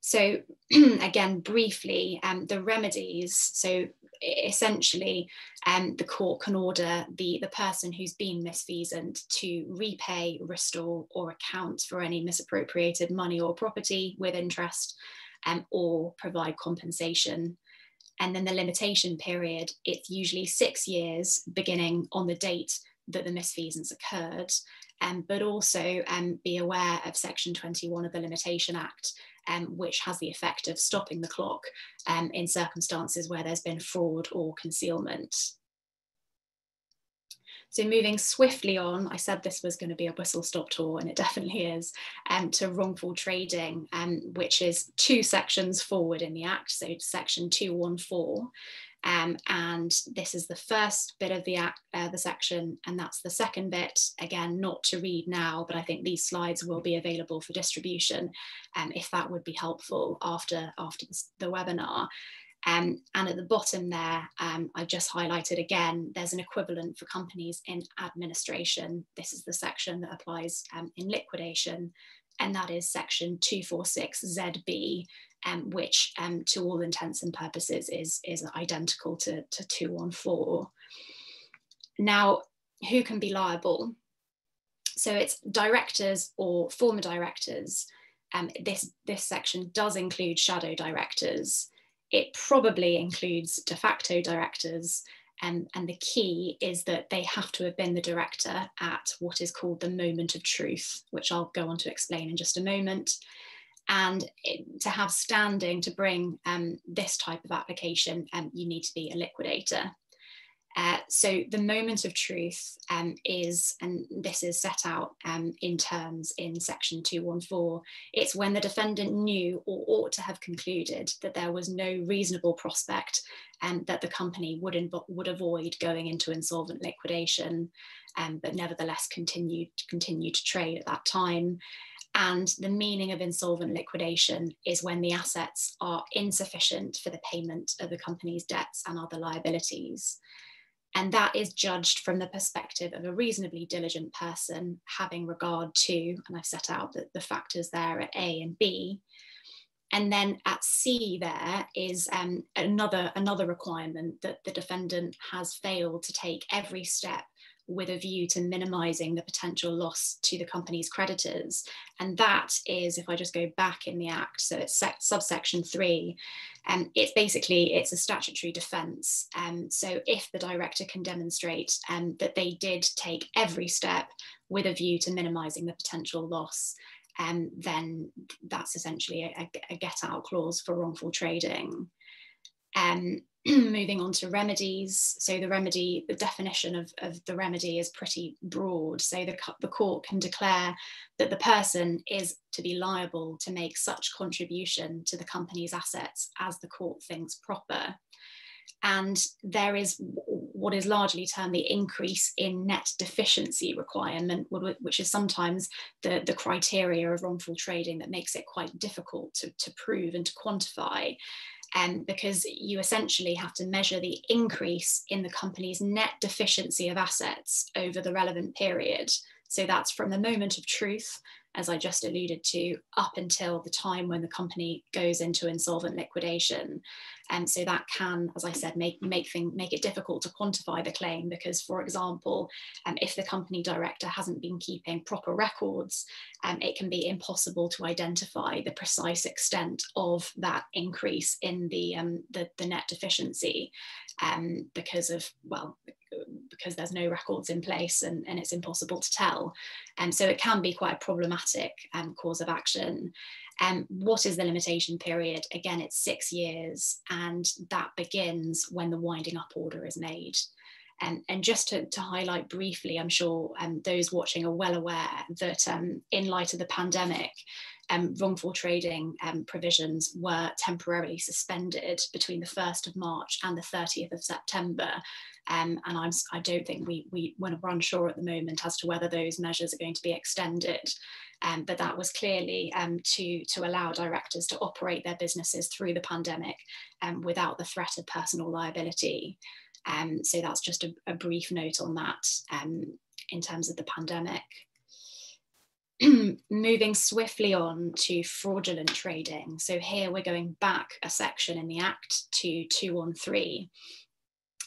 So again, briefly, um, the remedies, so essentially um, the court can order the, the person who's been misfeasant to repay, restore or account for any misappropriated money or property with interest um, or provide compensation. And then the limitation period, it's usually six years beginning on the date that the misfeasance occurred, um, but also um, be aware of section 21 of the Limitation Act, um, which has the effect of stopping the clock um, in circumstances where there's been fraud or concealment. So moving swiftly on, I said this was going to be a whistle stop tour, and it definitely is, um, to wrongful trading, um, which is two sections forward in the Act, so section 214. Um, and this is the first bit of the, uh, the section, and that's the second bit. Again, not to read now, but I think these slides will be available for distribution um, if that would be helpful after, after the webinar. Um, and at the bottom there, um, I've just highlighted again, there's an equivalent for companies in administration. This is the section that applies um, in liquidation, and that is section 246ZB, um, which um, to all intents and purposes is, is identical to, to 214. Now, who can be liable? So it's directors or former directors. Um, this, this section does include shadow directors. It probably includes de facto directors um, and the key is that they have to have been the director at what is called the moment of truth, which I'll go on to explain in just a moment. And to have standing to bring um, this type of application, um, you need to be a liquidator. Uh, so the moment of truth um, is, and this is set out um, in terms in section 214, it's when the defendant knew or ought to have concluded that there was no reasonable prospect and um, that the company would, would avoid going into insolvent liquidation, um, but nevertheless continued, continued to trade at that time. And the meaning of insolvent liquidation is when the assets are insufficient for the payment of the company's debts and other liabilities. And that is judged from the perspective of a reasonably diligent person having regard to, and I've set out the, the factors there at A and B. And then at C there is um, another, another requirement that the defendant has failed to take every step with a view to minimizing the potential loss to the company's creditors. And that is, if I just go back in the act, so it's subsection three, and um, it's basically, it's a statutory defense. Um, so if the director can demonstrate um, that they did take every step with a view to minimizing the potential loss, um, then that's essentially a, a, get out clause for wrongful trading. Um, moving on to remedies. So the remedy, the definition of, of the remedy is pretty broad. So the, the court can declare that the person is to be liable to make such contribution to the company's assets as the court thinks proper. And there is what is largely termed the increase in net deficiency requirement, which is sometimes the, the criteria of wrongful trading that makes it quite difficult to, to prove and to quantify um, because you essentially have to measure the increase in the company's net deficiency of assets over the relevant period. So that's from the moment of truth as I just alluded to, up until the time when the company goes into insolvent liquidation. And so that can, as I said, make make thing, make it difficult to quantify the claim because, for example, um, if the company director hasn't been keeping proper records, um, it can be impossible to identify the precise extent of that increase in the um, the, the net deficiency um, because of well because there's no records in place and, and it's impossible to tell. And so it can be quite a problematic um, cause of action. And um, what is the limitation period? Again, it's six years, and that begins when the winding up order is made. Um, and just to, to, highlight briefly, I'm sure um, those watching are well aware that um, in light of the pandemic, um, wrongful trading um, provisions were temporarily suspended between the 1st of March and the 30th of September um, and I'm, I don't think we, we, we're unsure at the moment as to whether those measures are going to be extended. Um, but that was clearly um, to, to allow directors to operate their businesses through the pandemic um, without the threat of personal liability. So that's just a, a, brief note on that in terms of the pandemic. Moving swiftly on to fraudulent trading. So here we're going back a section in the Act to 213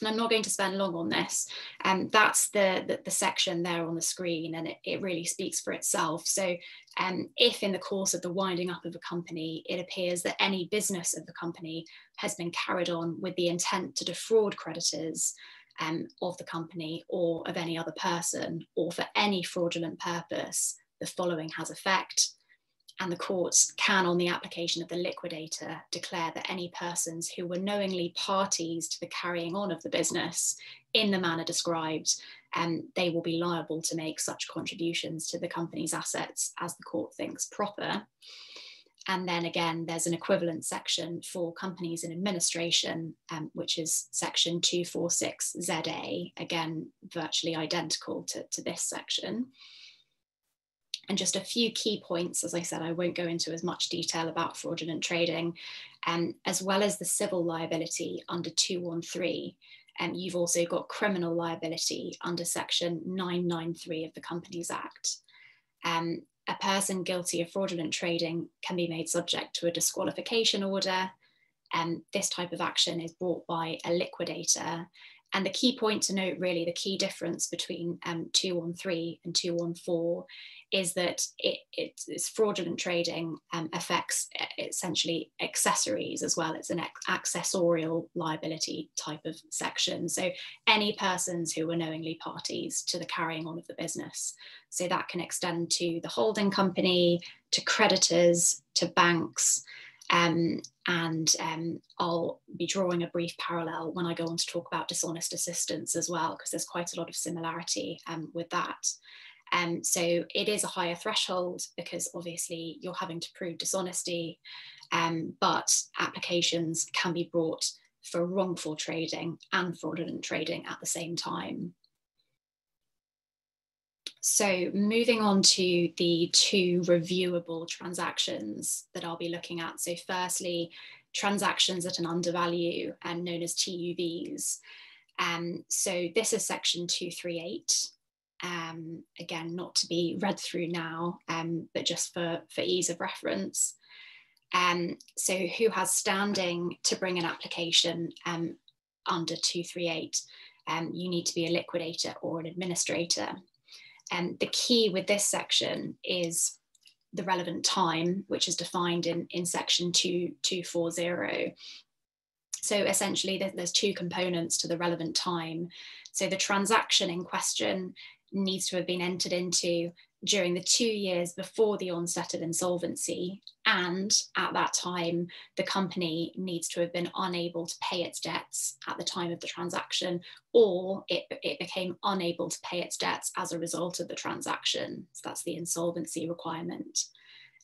and I'm not going to spend long on this. And um, that's the, the, the, section there on the screen, and it, it really speaks for itself. So, um, if in the course of the winding up of a company, it appears that any business of the company has been carried on with the intent to defraud creditors um, of the company or of any other person, or for any fraudulent purpose, the following has effect and the courts can, on the application of the liquidator, declare that any persons who were knowingly parties to the carrying on of the business in the manner described, um, they will be liable to make such contributions to the company's assets as the court thinks proper. And then again, there's an equivalent section for companies in administration, um, which is section 246ZA, again, virtually identical to, to this section. And just a few key points, as I said, I won't go into as much detail about fraudulent trading, um, as well as the civil liability under 213. And um, you've also got criminal liability under section 993 of the Companies Act. Um, a person guilty of fraudulent trading can be made subject to a disqualification order. And um, this type of action is brought by a liquidator. And the key point to note, really, the key difference between um, 213 and 214 is that it, it's fraudulent trading um, affects essentially accessories as well. It's an accessorial liability type of section. So any persons who were knowingly parties to the carrying on of the business. So that can extend to the holding company, to creditors, to banks. Um, and um, I'll be drawing a brief parallel when I go on to talk about dishonest assistance as well, because there's quite a lot of similarity um, with that. Um, so it is a higher threshold because obviously you're having to prove dishonesty, um, but applications can be brought for wrongful trading and fraudulent trading at the same time. So moving on to the two reviewable transactions that I'll be looking at. So firstly, transactions at an undervalue and known as TUVs. Um, so this is section 238. Um, again, not to be read through now, um, but just for, for ease of reference. Um, so who has standing to bring an application um, under 238? Um, you need to be a liquidator or an administrator. And the key with this section is the relevant time, which is defined in, in section 2240. So essentially, there's two components to the relevant time. So the transaction in question needs to have been entered into during the two years before the onset of insolvency. And at that time, the company needs to have been unable to pay its debts at the time of the transaction, or it, it became unable to pay its debts as a result of the transaction. So that's the insolvency requirement.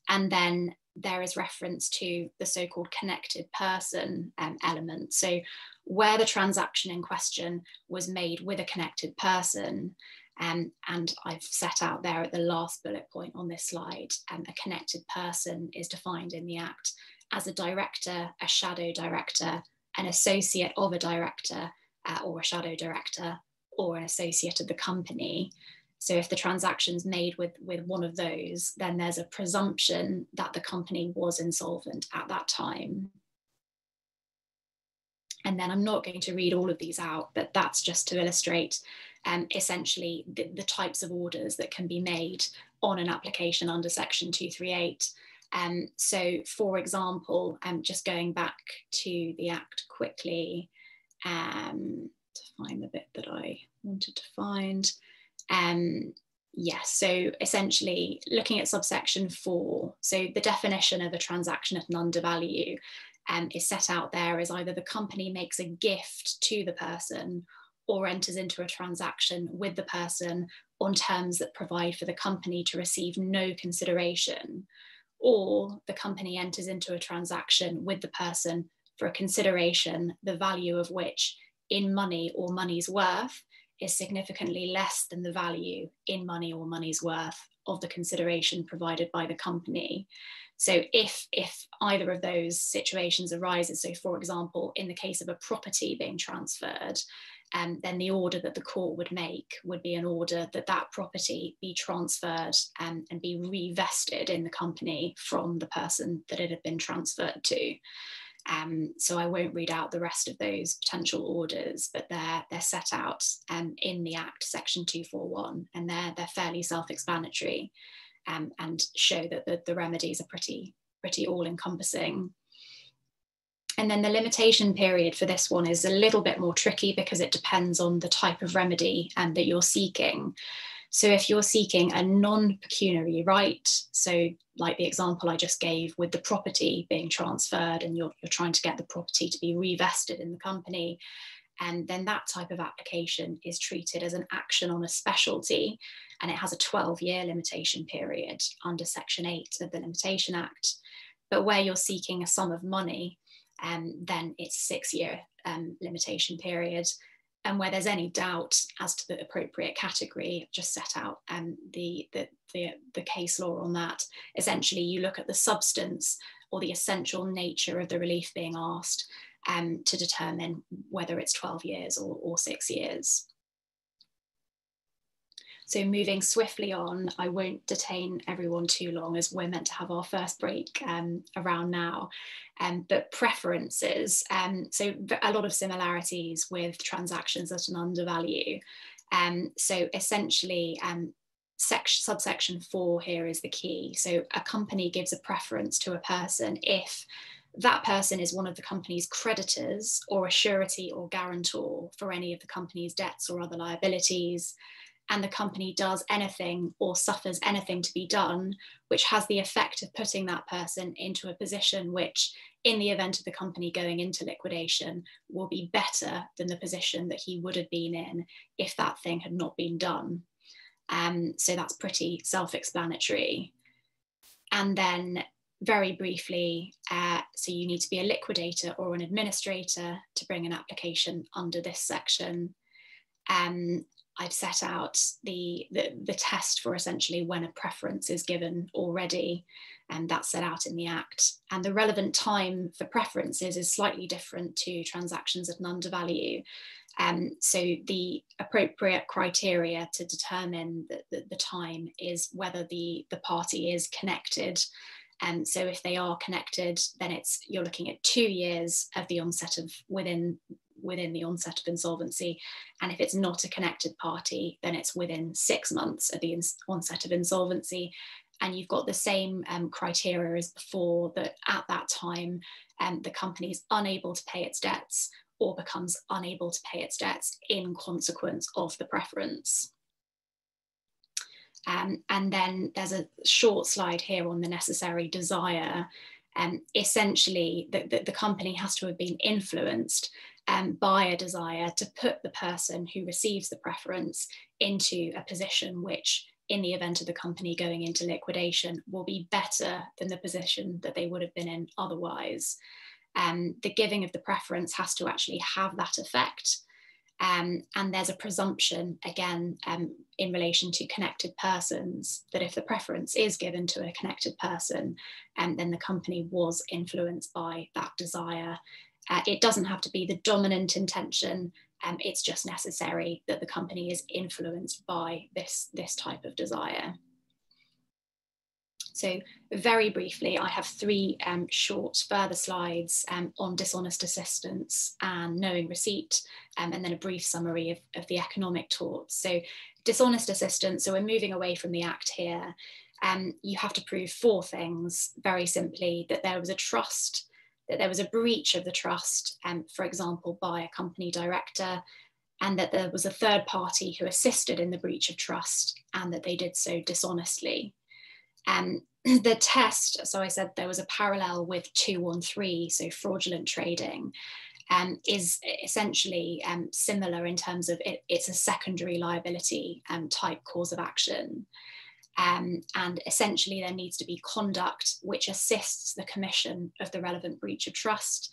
And then there is reference to the so called connected person um, element. So, where the transaction in question was made with a connected person, um, and I've set out there at the last bullet point on this slide, um, a connected person is defined in the Act as a director, a shadow director, an associate of a director, uh, or a shadow director, or an associate of the company. So if the transaction's made with, with one of those, then there's a presumption that the company was insolvent at that time. And then I'm not going to read all of these out, but that's just to illustrate um, essentially the, the, types of orders that can be made on an application under Section 238. Um, so, for example, um, just going back to the Act quickly um, to find the bit that I wanted to find. Um, yes, so essentially looking at subsection four, so the definition of a transaction at an undervalue um, is set out there as either the company makes a gift to the person or enters into a transaction with the person on terms that provide for the company to receive no consideration, or the company enters into a transaction with the person for a consideration, the value of which in money or money's worth is significantly less than the value in money or money's worth of the consideration provided by the company. So if, if either of those situations arises, so for example, in the case of a property being transferred, um, then the order that the court would make would be an order that that property be transferred um, and be revested in the company from the person that it had been transferred to. Um, so I won't read out the rest of those potential orders, but they're they're set out um, in the Act, Section 241, and they're they're fairly self-explanatory um, and show that the, the remedies are pretty pretty all-encompassing. And then the limitation period for this one is a little bit more tricky because it depends on the type of remedy um, that you're seeking. So if you're seeking a non-pecuniary right, so like the example I just gave with the property being transferred and you're, you're trying to get the property to be revested in the company, and then that type of application is treated as an action on a specialty and it has a 12 year limitation period under section 8 of the limitation act but where you're seeking a sum of money um, then it's six year um, limitation period and where there's any doubt as to the appropriate category, just set out um, the, the, the, the, case law on that. Essentially, you look at the substance or the essential nature of the relief being asked um, to determine whether it's 12 years or, or six years. So moving swiftly on, I won't detain everyone too long as we're meant to have our first break um, around now. Um, but preferences, um, so a lot of similarities with transactions at an undervalue. Um, so essentially, um, section, subsection four here is the key. So a company gives a preference to a person if that person is one of the company's creditors or a surety or guarantor for any of the company's debts or other liabilities, and the company does anything or suffers anything to be done, which has the effect of putting that person into a position which, in the event of the company going into liquidation, will be better than the position that he would have been in if that thing had not been done. Um, so that's pretty self explanatory. And then, very briefly, uh, so you need to be a liquidator or an administrator to bring an application under this section. Um, I've set out the, the, the, test for essentially when a preference is given already, and that's set out in the Act. And the relevant time for preferences is slightly different to transactions at an undervalue. Um, so the appropriate criteria to determine the, the, the, time is whether the, the party is connected. And um, so if they are connected, then it's you're looking at two years of the onset of within within the onset of insolvency. And if it's not a connected party, then it's within six months of the onset of insolvency. And you've got the same um, criteria as before that at that time, um, the company is unable to pay its debts or becomes unable to pay its debts in consequence of the preference. Um, and then there's a short slide here on the necessary desire. Um, essentially, the, the, the, company has to have been influenced um, by a desire to put the person who receives the preference into a position which, in the event of the company going into liquidation, will be better than the position that they would have been in otherwise. Um, the giving of the preference has to actually have that effect. Um, and there's a presumption, again, um, in relation to connected persons, that if the preference is given to a connected person, um, then the company was influenced by that desire uh, it doesn't have to be the dominant intention. Um, it's just necessary that the company is influenced by this, this type of desire. So very briefly, I have three um, short further slides um, on dishonest assistance and knowing receipt, um, and then a brief summary of, of, the economic torts. So dishonest assistance, so we're moving away from the act here. Um, you have to prove four things, very simply, that there was a trust that there was a breach of the trust, um, for example, by a company director, and that there was a third party who assisted in the breach of trust and that they did so dishonestly. Um, the test, so I said there was a parallel with 213, so fraudulent trading, um, is essentially um, similar in terms of it, it's a secondary liability um, type cause of action. Um, and essentially, there needs to be conduct which assists the commission of the relevant breach of trust.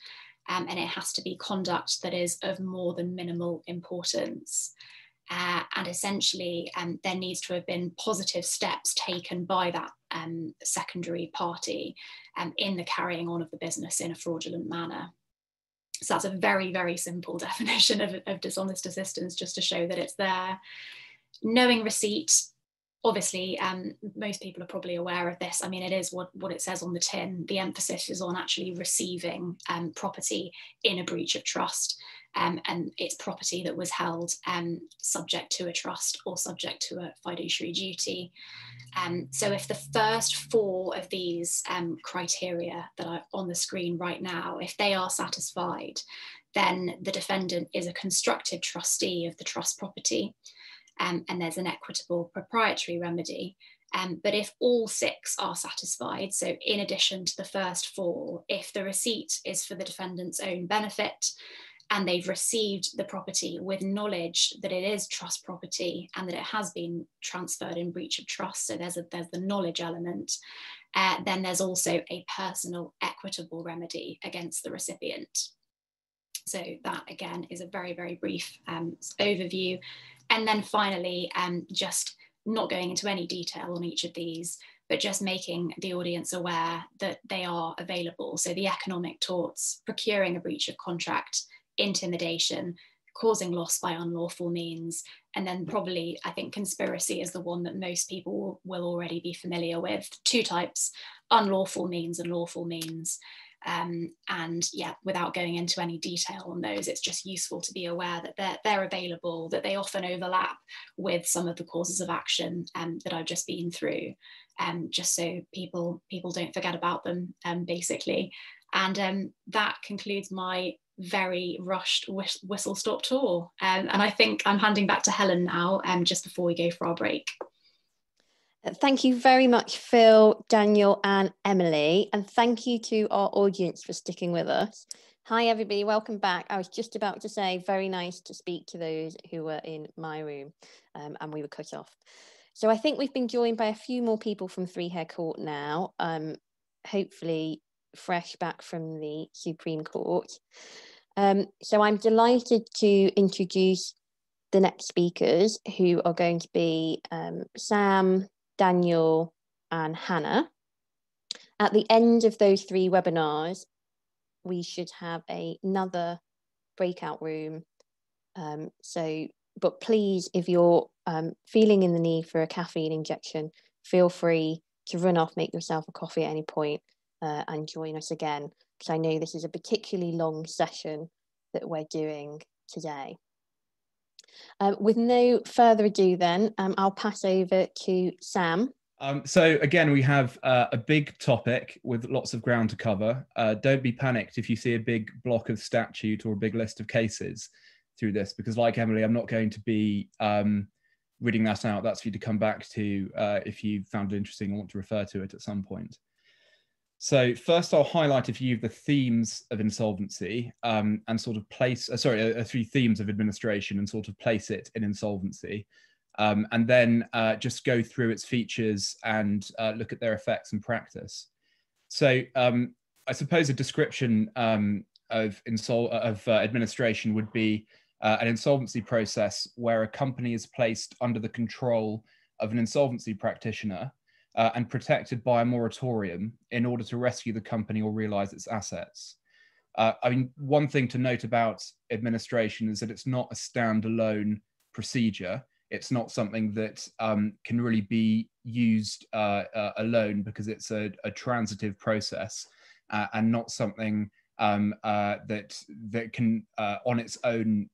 Um, and it has to be conduct that is of more than minimal importance. Uh, and essentially, um, there needs to have been positive steps taken by that um, secondary party um, in the carrying on of the business in a fraudulent manner. So that's a very, very simple definition of, of dishonest assistance, just to show that it's there. Knowing receipt obviously um, most people are probably aware of this i mean it is what, what it says on the tin the emphasis is on actually receiving um, property in a breach of trust um, and it's property that was held um, subject to a trust or subject to a fiduciary duty um, so if the first four of these um, criteria that are on the screen right now if they are satisfied then the defendant is a constructive trustee of the trust property um, and there's an equitable proprietary remedy. Um, but if all six are satisfied, so in addition to the first four, if the receipt is for the defendant's own benefit and they've received the property with knowledge that it is trust property and that it has been transferred in breach of trust, so there's, a, there's the knowledge element, uh, then there's also a personal equitable remedy against the recipient. So that again is a very, very brief um, overview. And then finally, um, just not going into any detail on each of these, but just making the audience aware that they are available. So the economic torts, procuring a breach of contract, intimidation, causing loss by unlawful means, and then probably I think conspiracy is the one that most people will already be familiar with. Two types, unlawful means and lawful means. Um, and yeah, without going into any detail on those, it's just useful to be aware that they're, they're available, that they often overlap with some of the causes of action um, that I've just been through, um, just so people, people don't forget about them, um, basically. And um, that concludes my very rushed whistle stop tour. Um, and I think I'm handing back to Helen now, um, just before we go for our break. Thank you very much, Phil, Daniel, and Emily. And thank you to our audience for sticking with us. Hi, everybody. Welcome back. I was just about to say, very nice to speak to those who were in my room um, and we were cut off. So I think we've been joined by a few more people from Three Hare Court now, um, hopefully fresh back from the Supreme Court. Um, so I'm delighted to introduce the next speakers who are going to be um, Sam, Daniel, and Hannah. At the end of those three webinars, we should have a, another breakout room Um, so, but please, if you're um, feeling in the need for a caffeine injection, feel free to run off, make yourself a coffee at any point, uh, and join us again. Because I know this is a particularly long session that we're doing today. Uh, with no further ado, then, um, I'll pass over to Sam. Um, so again, we have uh, a big topic with lots of ground to cover. Uh, don't be panicked if you see a big block of statute or a big list of cases through this, because like Emily, I'm not going to be um, reading that out. That's for you to come back to uh, if you found it interesting and want to refer to it at some point. So first, I'll highlight a few of the themes of insolvency um, and sort of place, uh, sorry, a, a three themes of administration and sort of place it in insolvency. Um, and then uh, just go through its features and uh, look at their effects in practice. So um, I suppose a description um, of, insol- of uh, administration would be uh, an insolvency process where a company is placed under the control of an insolvency practitioner uh, and protected by a moratorium in order to rescue the company or realize its assets. Uh, I mean, one thing to note about administration is that it's not a standalone procedure. It's not something that um, can really be used uh, uh alone because it's a, a transitive process uh, and not something um, uh, that that can, on its own,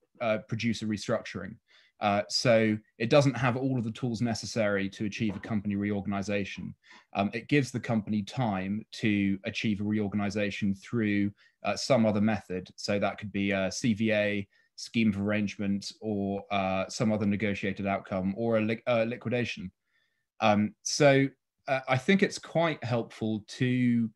produce a restructuring. Uh, so it doesn't have all of the tools necessary to achieve a company reorganization. Um, it gives the company time to achieve a reorganization through uh, some other method. So that could be a CVA, scheme of arrangement, or uh, some other negotiated outcome, or a, li a liquidation. Um, so uh, I think it's quite helpful to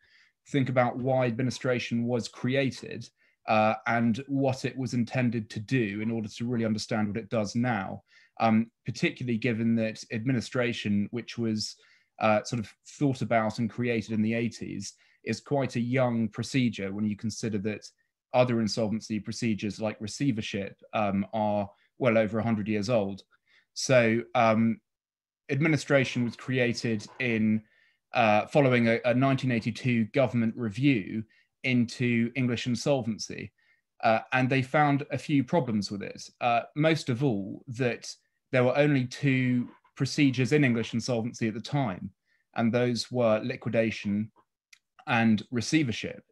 think about why administration was created uh, and what it was intended to do in order to really understand what it does now, um, particularly given that administration, which was uh, sort of thought about and created in the 80s, is quite a young procedure when you consider that other insolvency procedures like receivership um, are well over 100 years old. So um, administration was created in uh, following a, a 1982 government review into English insolvency. Uh, and they found a few problems with it. Uh, most of all, that there were only two procedures in English insolvency at the time, and those were liquidation and receivership.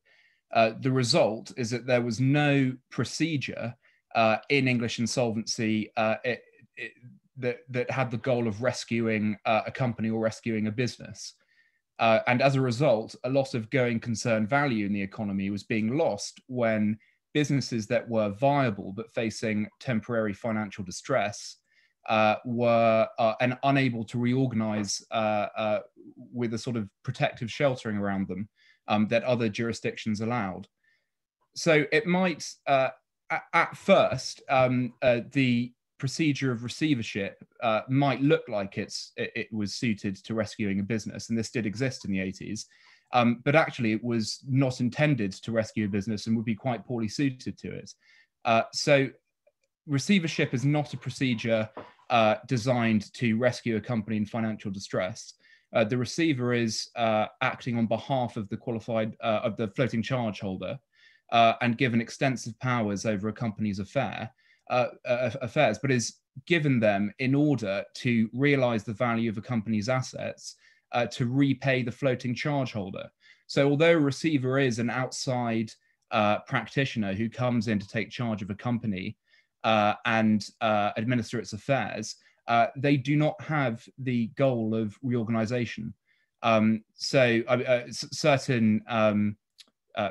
Uh, the result is that there was no procedure uh, in English insolvency uh, it, it, that, that had the goal of rescuing uh, a company or rescuing a business. Uh, and as a result, a lot of going concern value in the economy was being lost when businesses that were viable but facing temporary financial distress uh, were uh, and unable to reorganize uh, uh, with a sort of protective sheltering around them um, that other jurisdictions allowed. So it might, uh, at, first, um, the procedure of receivership uh, might look like it's it, it, was suited to rescuing a business, and this did exist in the 80s. Um, but actually, it was not intended to rescue a business and would be quite poorly suited to it. Uh, so, receivership is not a procedure uh, designed to rescue a company in financial distress. Uh, the receiver is uh, acting on behalf of the qualified uh, of the floating charge holder and given extensive powers over a company's affair uh, uh, affairs, but is given them in order to realize the value of a company's assets uh, to repay the floating charge holder. So, although a receiver is an outside uh, practitioner who comes in to take charge of a company uh, and uh, administer its affairs, they do not have the goal of reorganization. Um, so, certain um,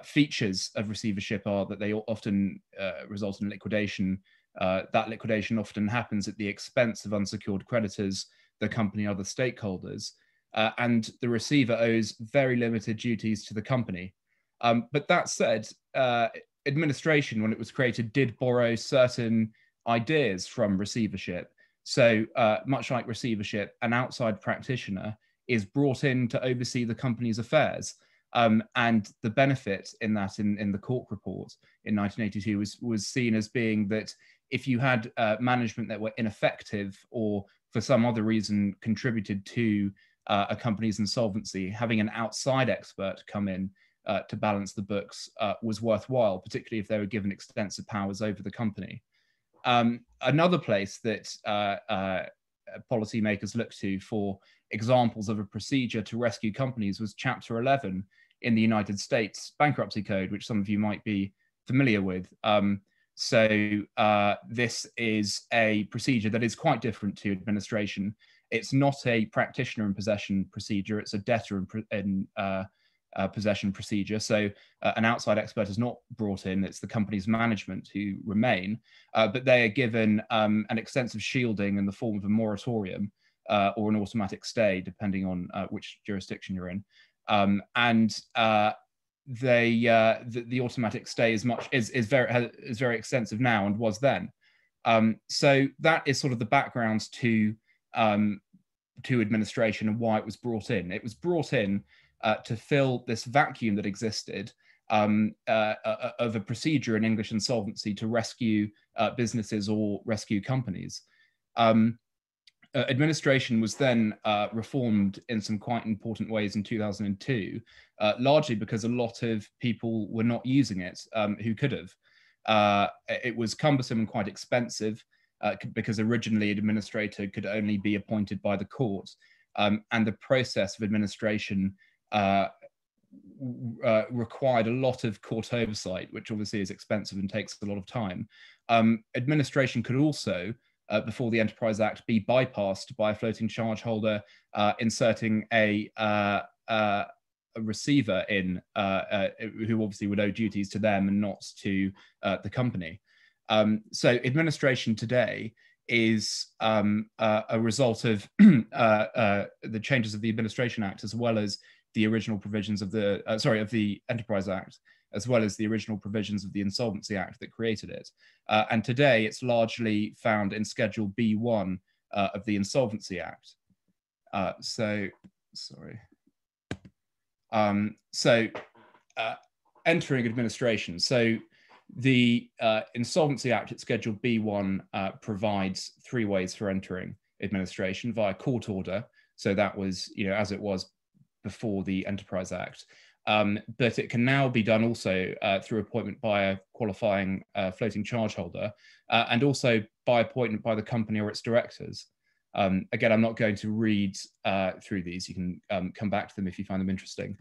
features of receivership are that they often result in liquidation uh, that liquidation often happens at the expense of unsecured creditors, the company, other stakeholders, uh, and the receiver owes very limited duties to the company. Um, but that said, uh, administration, when it was created, did borrow certain ideas from receivership. So, uh, much like receivership, an outside practitioner is brought in to oversee the company's affairs. Um, and the benefit in that, in, in the Cork report in 1982, was, was seen as being that if you had uh, management that were ineffective or for some other reason contributed to uh, a company's insolvency, having an outside expert come in uh, to balance the books uh, was worthwhile, particularly if they were given extensive powers over the company. um, another place that uh, uh, policymakers look to for examples of a procedure to rescue companies was Chapter 11 in the United States Bankruptcy Code, which some of you might be familiar with. Um, so uh, this is a procedure that is quite different to administration. It's not a practitioner in possession procedure; it's a debtor in, in uh, uh, possession procedure. So uh, an outside expert is not brought in; it's the company's management who remain, uh, but they are given um, an extensive shielding in the form of a moratorium uh, or an automatic stay, depending on which jurisdiction you're in. Um, and they uh, the, the, automatic stay is much is is very is very extensive now and was then. Um, so that is sort of the background to um, to administration and why it was brought in. It was brought in uh, to fill this vacuum that existed um, uh, uh, uh of a procedure in English insolvency to rescue uh, businesses or rescue companies. Um, uh, administration was then uh, reformed in some quite important ways in 2002, uh, largely because a lot of people were not using it um, who could have. Uh, it was cumbersome and quite expensive uh, because originally administrator could only be appointed by the court, um, and the process of administration uh, required a lot of court oversight, which obviously is expensive and takes a lot of time. Um, administration could also uh, before the Enterprise Act be bypassed by a floating charge holder uh, inserting a, uh, uh a receiver in uh, uh, who obviously would owe duties to them and not to the company. Um, so administration today is um, a result of the changes of the Administration Act as well as the original provisions of the sorry of the Enterprise Act as well as the original provisions of the Insolvency Act that created it. Uh, and today it's largely found in Schedule B1 uh, of the Insolvency Act. Uh, so, sorry. Um, so, uh, entering administration. So, the uh, Insolvency Act at Schedule B1 uh, provides three ways for entering administration via court order. So that was, you know, as it was before the Enterprise Act. Um, but it can now be done also uh, through appointment by a qualifying uh, floating charge holder uh, and also by appointment by the company or its directors. Um, again, I'm not going to read uh, through these. You can um, come back to them if you find them interesting.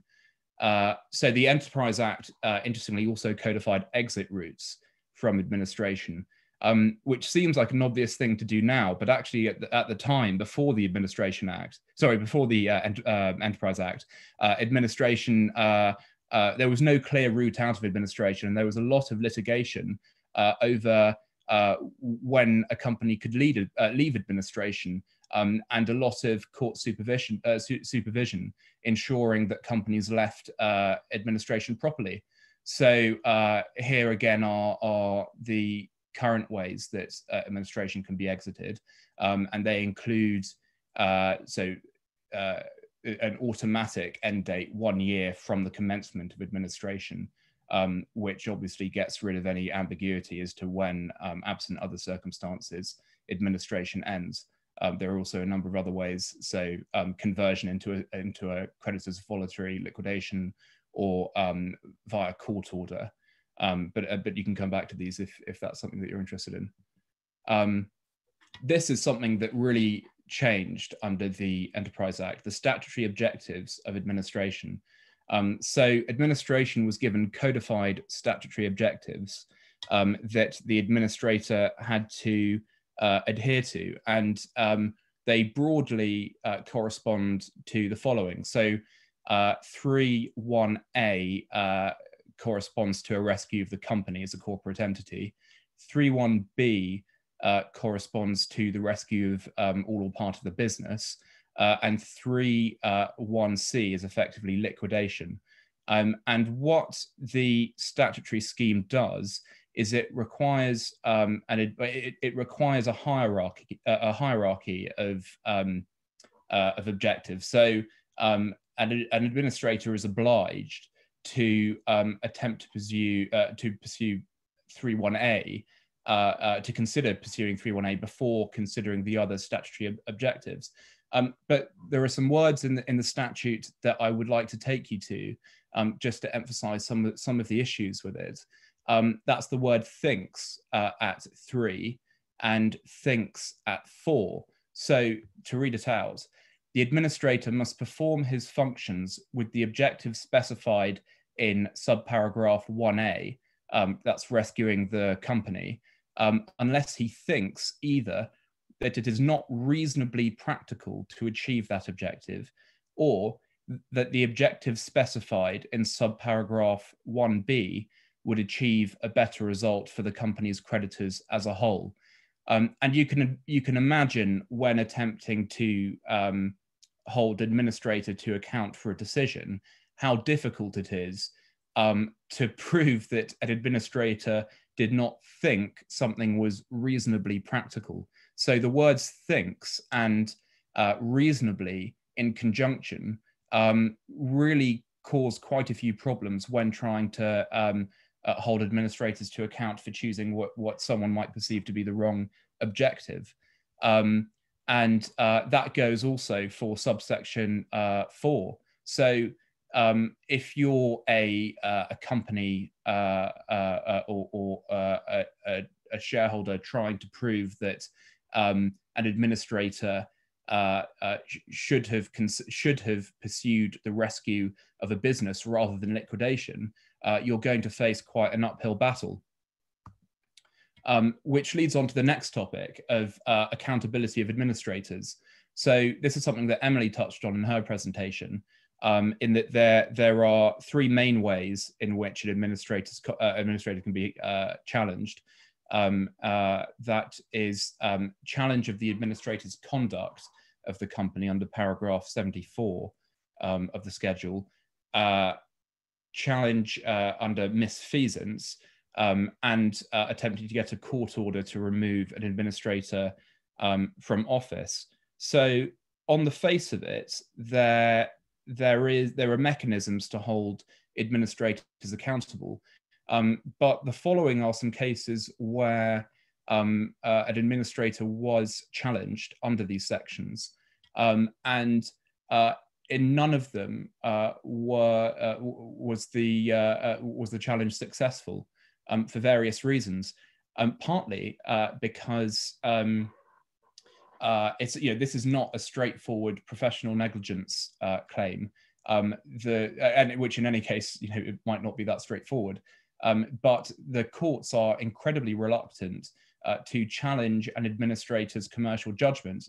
Uh, so the Enterprise Act, uh, interestingly, also codified exit routes from administration um, which seems like an obvious thing to do now, but actually at the, at the time before the Administration Act, sorry, before the uh, ent- uh, Enterprise Act, uh, administration, uh, uh, there was no clear route out of administration, and there was a lot of litigation uh, over when a company could lead, leave administration. Um, and a lot of court supervision, su- supervision ensuring that companies left administration properly. So here again are, are the current ways that uh, administration can be exited, um, and they include uh, so uh, an automatic end date one year from the commencement of administration, um, which obviously gets rid of any ambiguity as to when, um, absent other circumstances, administration ends. Um, there are also a number of other ways, so um, conversion into a, into a creditor's voluntary liquidation or um, via court order. Um, but uh, but you can come back to these if if that's something that you're interested in. Um, this is something that really changed under the Enterprise Act, the statutory objectives of administration. Um, so administration was given codified statutory objectives um, that the administrator had to uh, adhere to, and um, they broadly uh, correspond to the following. So uh, 3.1a uh, corresponds to a rescue of the company as a corporate entity. 31B uh, corresponds to the rescue of um, all or part of the business. Uh, and 3.1C uh, is effectively liquidation. Um, and what the statutory scheme does is it requires um, and it, it, it, requires a hierarchy a hierarchy of um, uh, of objectives. So um, an, an administrator is obliged to um, attempt to pursue uh, to pursue 31A uh, uh, to consider pursuing 31A before considering the other statutory ob objectives. Um, but there are some words in the, in the statute that I would like to take you to um, just to emphasize some of, some of the issues with it. Um, that's the word thinks uh, at three and thinks at four. So to read it out, the administrator must perform his functions with the objective specified in subparagraph 1a, um, that's rescuing the company, um, unless he thinks either that it is not reasonably practical to achieve that objective, or that the objective specified in subparagraph 1b would achieve a better result for the company's creditors as a whole. Um, and you can you can imagine when attempting to um, hold administrator to account for a decision, how difficult it is um, to prove that an administrator did not think something was reasonably practical. So the words thinks and uh, reasonably in conjunction um, really cause quite a few problems when trying to um, uh, hold administrators to account for choosing what, what someone might perceive to be the wrong objective. Um, and uh, that goes also for subsection uh, four. So um, if you're a, uh, a company uh, uh, uh, or, or a, a, shareholder trying to prove that um, an administrator should have should have pursued the rescue of a business rather than liquidation, uh, you're going to face quite an uphill battle. Um, which leads on to the next topic of uh, accountability of administrators. So this is something that Emily touched on in her presentation, um, in that there there are three main ways in which an administrator's uh, administrator can be uh, challenged. Um, uh, that is um, challenge of the administrator's conduct of the company under paragraph 74 um, of the schedule, uh, challenge uh, under misfeasance um, and uh, attempting to get a court order to remove an administrator um, from office. So on the face of it, there there is there are mechanisms to hold administrators accountable, um, but the following are some cases where um, uh, an administrator was challenged under these sections, um, and uh, in none of them uh, were uh, was the uh, uh, was the challenge successful um, for various reasons. Um, partly uh, because um, it's you know this is not a straightforward professional negligence claim. Um, the and which in any case you know it might not be that straightforward. Um, but the courts are incredibly reluctant to challenge an administrator's commercial judgment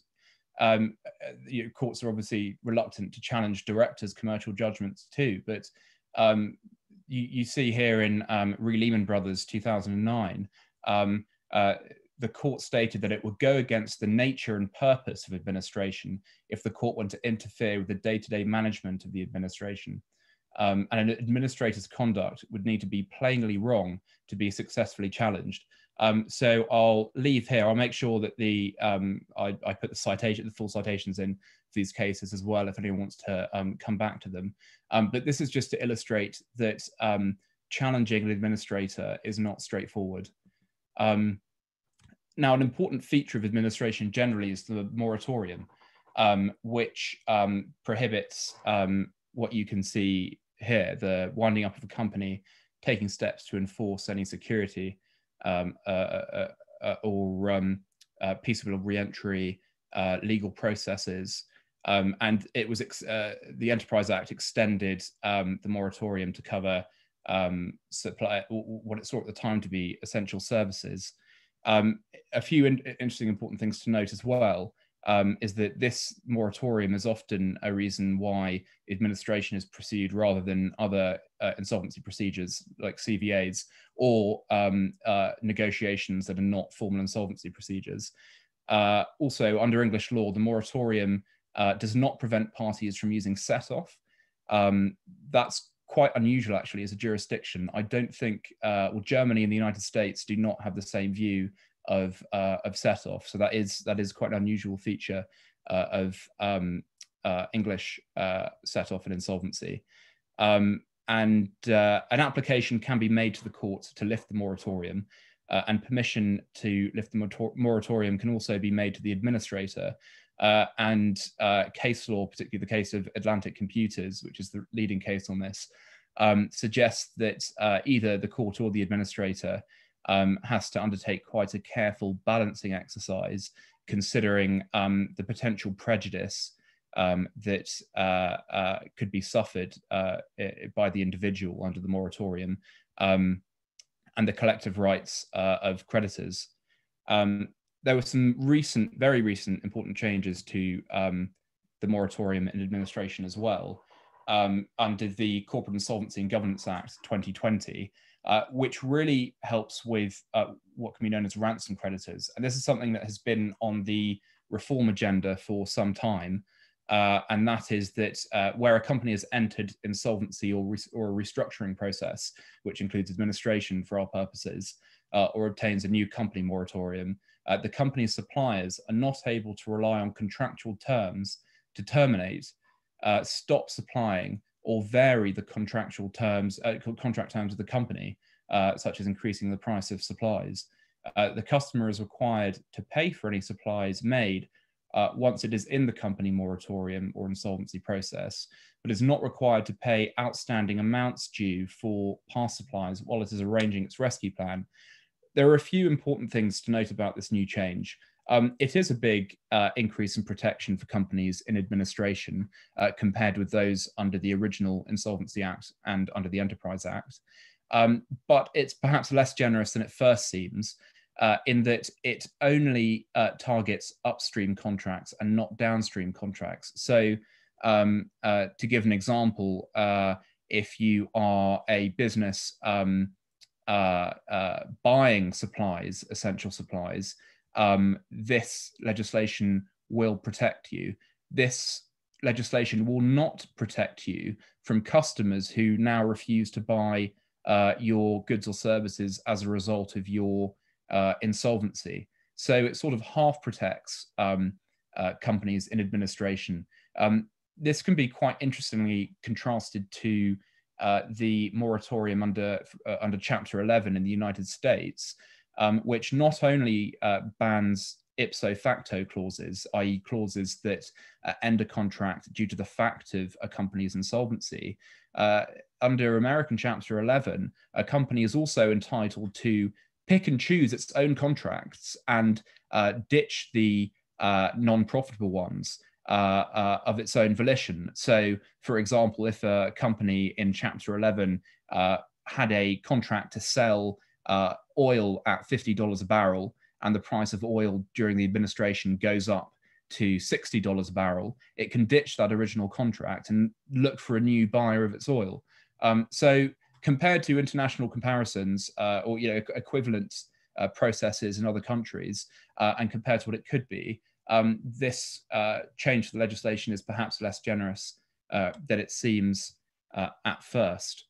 um, uh, you know, courts are obviously reluctant to challenge directors' commercial judgments too, but um, you, you, see here in um, Re Lehman Brothers 2009, um, uh, the court stated that it would go against the nature and purpose of administration if the court went to interfere with the day to day management of the administration. Um, and an administrator's conduct would need to be plainly wrong to be successfully challenged. Um, so I'll leave here. I'll make sure that the um, I, I, put the citation, the full citations in these cases as well, if anyone wants to um, come back to them. Um, but this is just to illustrate that um, challenging an administrator is not straightforward. Um, now, an important feature of administration generally is the moratorium, which prohibits what you can see here, the winding up of a company, taking steps to enforce any security um, uh, uh, uh, or um, peaceable reentry legal processes. Um, and it was the Enterprise Act extended um, the moratorium to cover um, supply what it saw at the time to be essential services. Um, a few in interesting important things to note as well um, is that this moratorium is often a reason why administration is pursued rather than other uh, insolvency procedures like CVAs or um, uh, negotiations that are not formal insolvency procedures. Uh, also, under English law, the moratorium uh, does not prevent parties from using set off. Um, that's quite unusual, actually, as a jurisdiction. I don't think, uh, well, Germany and the United States do not have the same view of uh, of set off. So that is that is quite an unusual feature uh, of um, uh, English uh, set off and insolvency. Um, and uh, an application can be made to the court to lift the moratorium, uh, and permission to lift the moratorium can also be made to the administrator. And case law, particularly the case of Atlantic Computers, which is the leading case on this, um, suggests that either the court or the administrator um, has to undertake quite a careful balancing exercise, considering um, the potential prejudice um, that uh, uh, could be suffered uh, by the individual under the moratorium um, and the collective rights uh, of creditors. Um, there were some recent, very recent important changes to um, the moratorium and administration as well um, under the Corporate Insolvency and Governance Act 2020, uh, which really helps with uh, what can be known as ransom creditors. And this is something that has been on the reform agenda for some time. Uh, and that is that uh, where a company has entered insolvency or, or a restructuring process, which includes administration for our purposes, uh, or obtains a new company moratorium, uh, the company's suppliers are not able to rely on contractual terms to terminate, uh, stop supplying, or vary the contractual terms, uh, contract terms of the company, such as increasing the price of supplies. the customer is required to pay for any supplies made uh, once it is in the company moratorium or insolvency process, but is not required to pay outstanding amounts due for past supplies while it is arranging its rescue plan. There are a few important things to note about this new change. Um, it is a big uh, increase in protection for companies in administration uh, compared with those under the original Insolvency Act and under the Enterprise Act. Um, but it's perhaps less generous than it first seems uh, in that it only uh, targets upstream contracts and not downstream contracts. So, um, uh, to give an example, uh, if you are a business um, uh, uh, buying supplies, essential supplies, um, this legislation will protect you. This legislation will not protect you from customers who now refuse to buy your goods or services as a result of your uh, insolvency. So it sort of half protects um, uh, companies in administration. Um, this can be quite interestingly contrasted to uh, the moratorium under uh, under Chapter 11 in the United States, um, which not only uh, bans ipso facto clauses, i.e., clauses that uh, end a contract due to the fact of a company's insolvency. under American Chapter 11, a company is also entitled to pick and choose its own contracts and uh, ditch the uh, non-profitable ones uh, uh of its own volition. So, for example, if a company in Chapter 11 uh, had a contract to sell uh, oil at $50 a barrel and the price of oil during the administration goes up to $60 a barrel, it can ditch that original contract and look for a new buyer of its oil. Um, so compared to international comparisons uh, or you know equivalent uh, processes in other countries uh, and compared to what it could be, um, this uh, change to the legislation is perhaps less generous uh, than it seems uh, at first.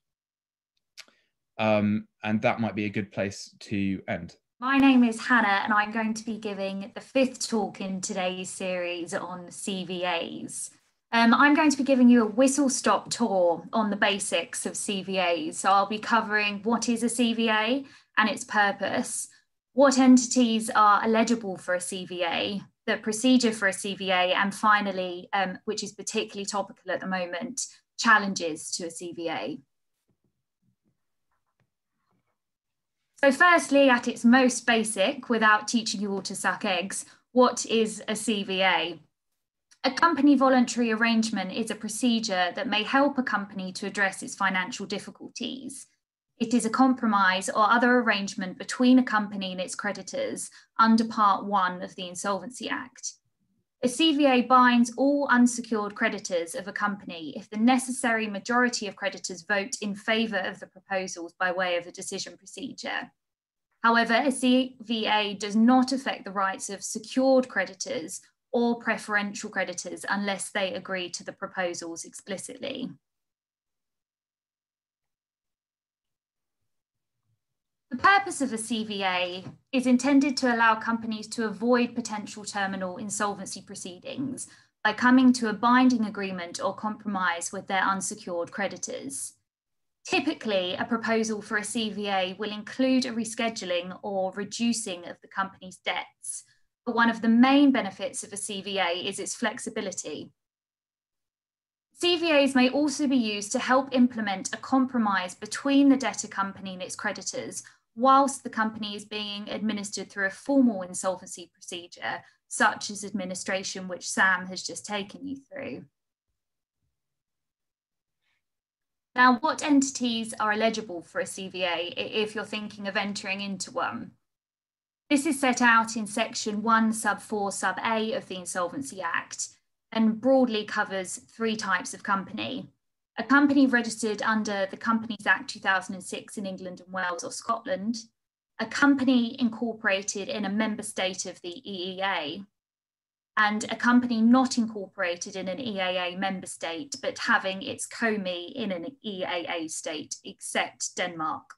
Um, and that might be a good place to end. My name is Hannah, and I'm going to be giving the fifth talk in today's series on CVAs. Um, I'm going to be giving you a whistle stop tour on the basics of CVAs. So I'll be covering what is a CVA and its purpose, what entities are eligible for a CVA, the procedure for a CVA, and finally, um, which is particularly topical at the moment, challenges to a CVA. So firstly, at its most basic, without teaching you all to suck eggs, what is a CVA? A company voluntary arrangement is a procedure that may help a company to address its financial difficulties. It is a compromise or other arrangement between a company and its creditors under Part 1 of the Insolvency Act. A CVA binds all unsecured creditors of a company if the necessary majority of creditors vote in favour of the proposals by way of a decision procedure. However, a CVA does not affect the rights of secured creditors or preferential creditors unless they agree to the proposals explicitly. The purpose of a CVA is intended to allow companies to avoid potential terminal insolvency proceedings by coming to a binding agreement or compromise with their unsecured creditors. Typically, a proposal for a CVA will include a rescheduling or reducing of the company's debts, but one of the main benefits of a CVA is its flexibility. CVAs may also be used to help implement a compromise between the debtor company and its creditors whilst the company is being administered through a formal insolvency procedure, such as administration, which Sam has just taken you through. Now, what entities are eligible for a CVA if you're thinking of entering into one? This is set out in section 1 sub 4 sub A of the Insolvency Act and broadly covers three types of company. A company registered under the Companies Act 2006 in England and Wales or Scotland, a company incorporated in a member state of the EEA, and a company not incorporated in an EEA member state, but having its COMI in an EEA state, except Denmark.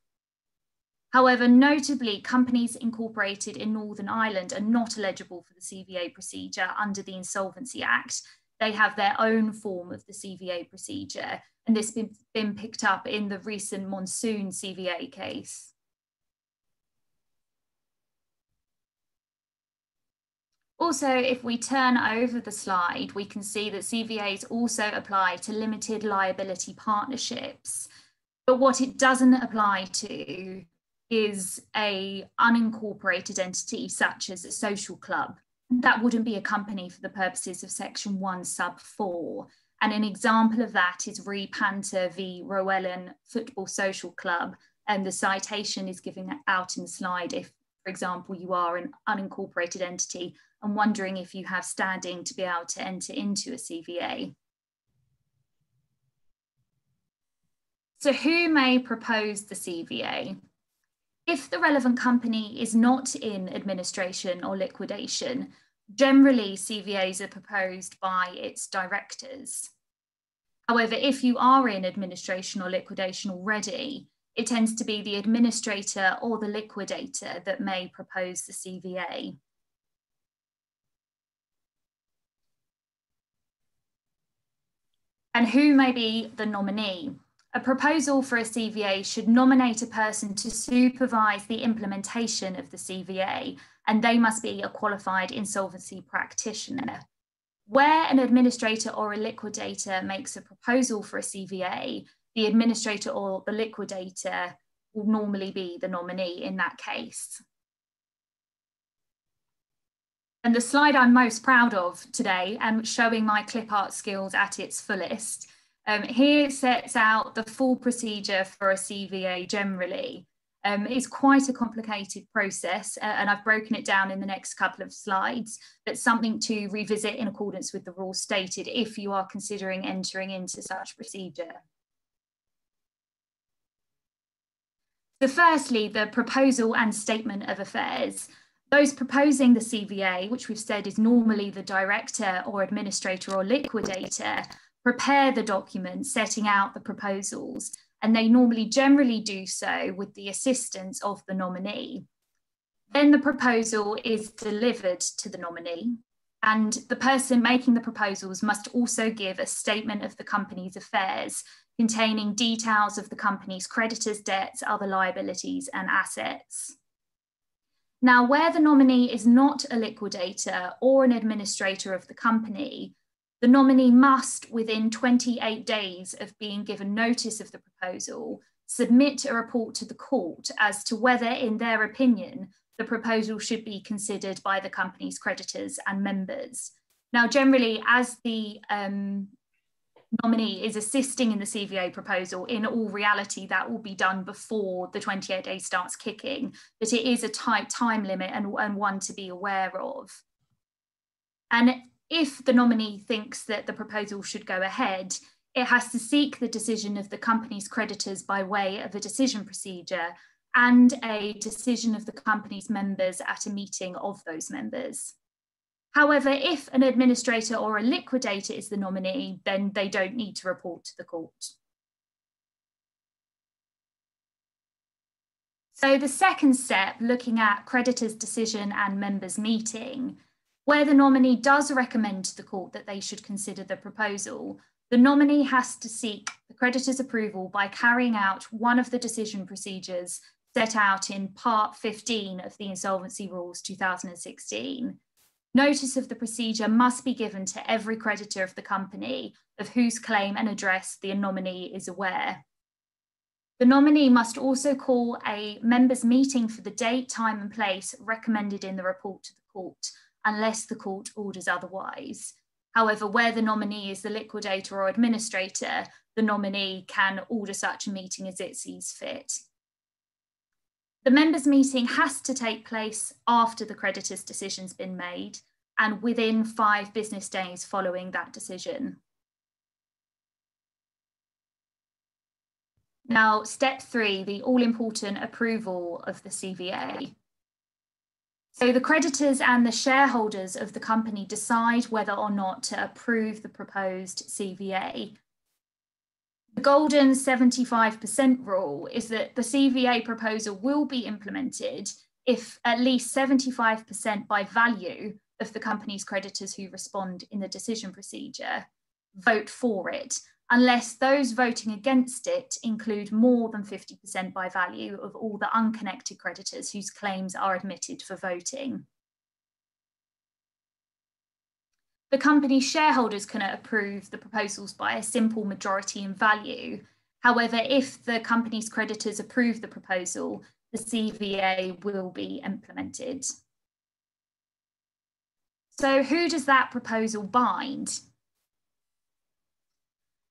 However, notably, companies incorporated in Northern Ireland are not eligible for the CVA procedure under the Insolvency Act. They have their own form of the CVA procedure, and this has been, been picked up in the recent Monsoon CVA case. Also, if we turn over the slide, we can see that CVAs also apply to limited liability partnerships. But what it doesn't apply to is a unincorporated entity such as a social club. That wouldn't be a company for the purposes of section 1 sub 4. And an example of that is Re Panter v Rowellian Football Social Club. And the citation is given out in the slide if, for example, you are an unincorporated entity and wondering if you have standing to be able to enter into a CVA. So who may propose the CVA? If the relevant company is not in administration or liquidation, generally CVAs are proposed by its directors. However, if you are in administration or liquidation already, it tends to be the administrator or the liquidator that may propose the CVA. And who may be the nominee? A proposal for a CVA should nominate a person to supervise the implementation of the CVA, and they must be a qualified insolvency practitioner. Where an administrator or a liquidator makes a proposal for a CVA, the administrator or the liquidator will normally be the nominee in that case. And the slide I'm most proud of today and showing my clip art skills at its fullest um, here sets out the full procedure for a CVA generally. Um, it's quite a complicated process uh, and I've broken it down in the next couple of slides, but something to revisit in accordance with the rules stated if you are considering entering into such procedure. So firstly, the proposal and statement of affairs. Those proposing the CVA, which we've said is normally the director or administrator or liquidator, prepare the document setting out the proposals, and they normally generally do so with the assistance of the nominee. Then the proposal is delivered to the nominee, and the person making the proposals must also give a statement of the company's affairs containing details of the company's creditors' debts, other liabilities, and assets. Now, where the nominee is not a liquidator or an administrator of the company, the nominee must, within 28 days of being given notice of the proposal, submit a report to the court as to whether, in their opinion, the proposal should be considered by the company's creditors and members. Now, generally, as the um, nominee is assisting in the CVA proposal, in all reality, that will be done before the 28 days starts kicking, but it is a tight time limit and, and one to be aware of. And if the nominee thinks that the proposal should go ahead, it has to seek the decision of the company's creditors by way of a decision procedure and a decision of the company's members at a meeting of those members. However, if an administrator or a liquidator is the nominee, then they don't need to report to the court. So the second step, looking at creditor's decision and members meeting, where the nominee does recommend to the court that they should consider the proposal, the nominee has to seek the creditor's approval by carrying out one of the decision procedures set out in Part 15 of the Insolvency Rules 2016. Notice of the procedure must be given to every creditor of the company of whose claim and address the nominee is aware. The nominee must also call a members' meeting for the date, time, and place recommended in the report to the court, unless the court orders otherwise. However, where the nominee is the liquidator or administrator, the nominee can order such a meeting as it sees fit. The members' meeting has to take place after the creditor's decision's been made and within five business days following that decision. Now, step three, the all important approval of the CVA. So the creditors and the shareholders of the company decide whether or not to approve the proposed CVA. The golden 75% rule is that the CVA proposal will be implemented if at least 75% by value of the company's creditors who respond in the decision procedure vote for it unless those voting against it include more than 50% by value of all the unconnected creditors whose claims are admitted for voting. The company's shareholders can approve the proposals by a simple majority in value. However, if the company's creditors approve the proposal, the CVA will be implemented. So who does that proposal bind?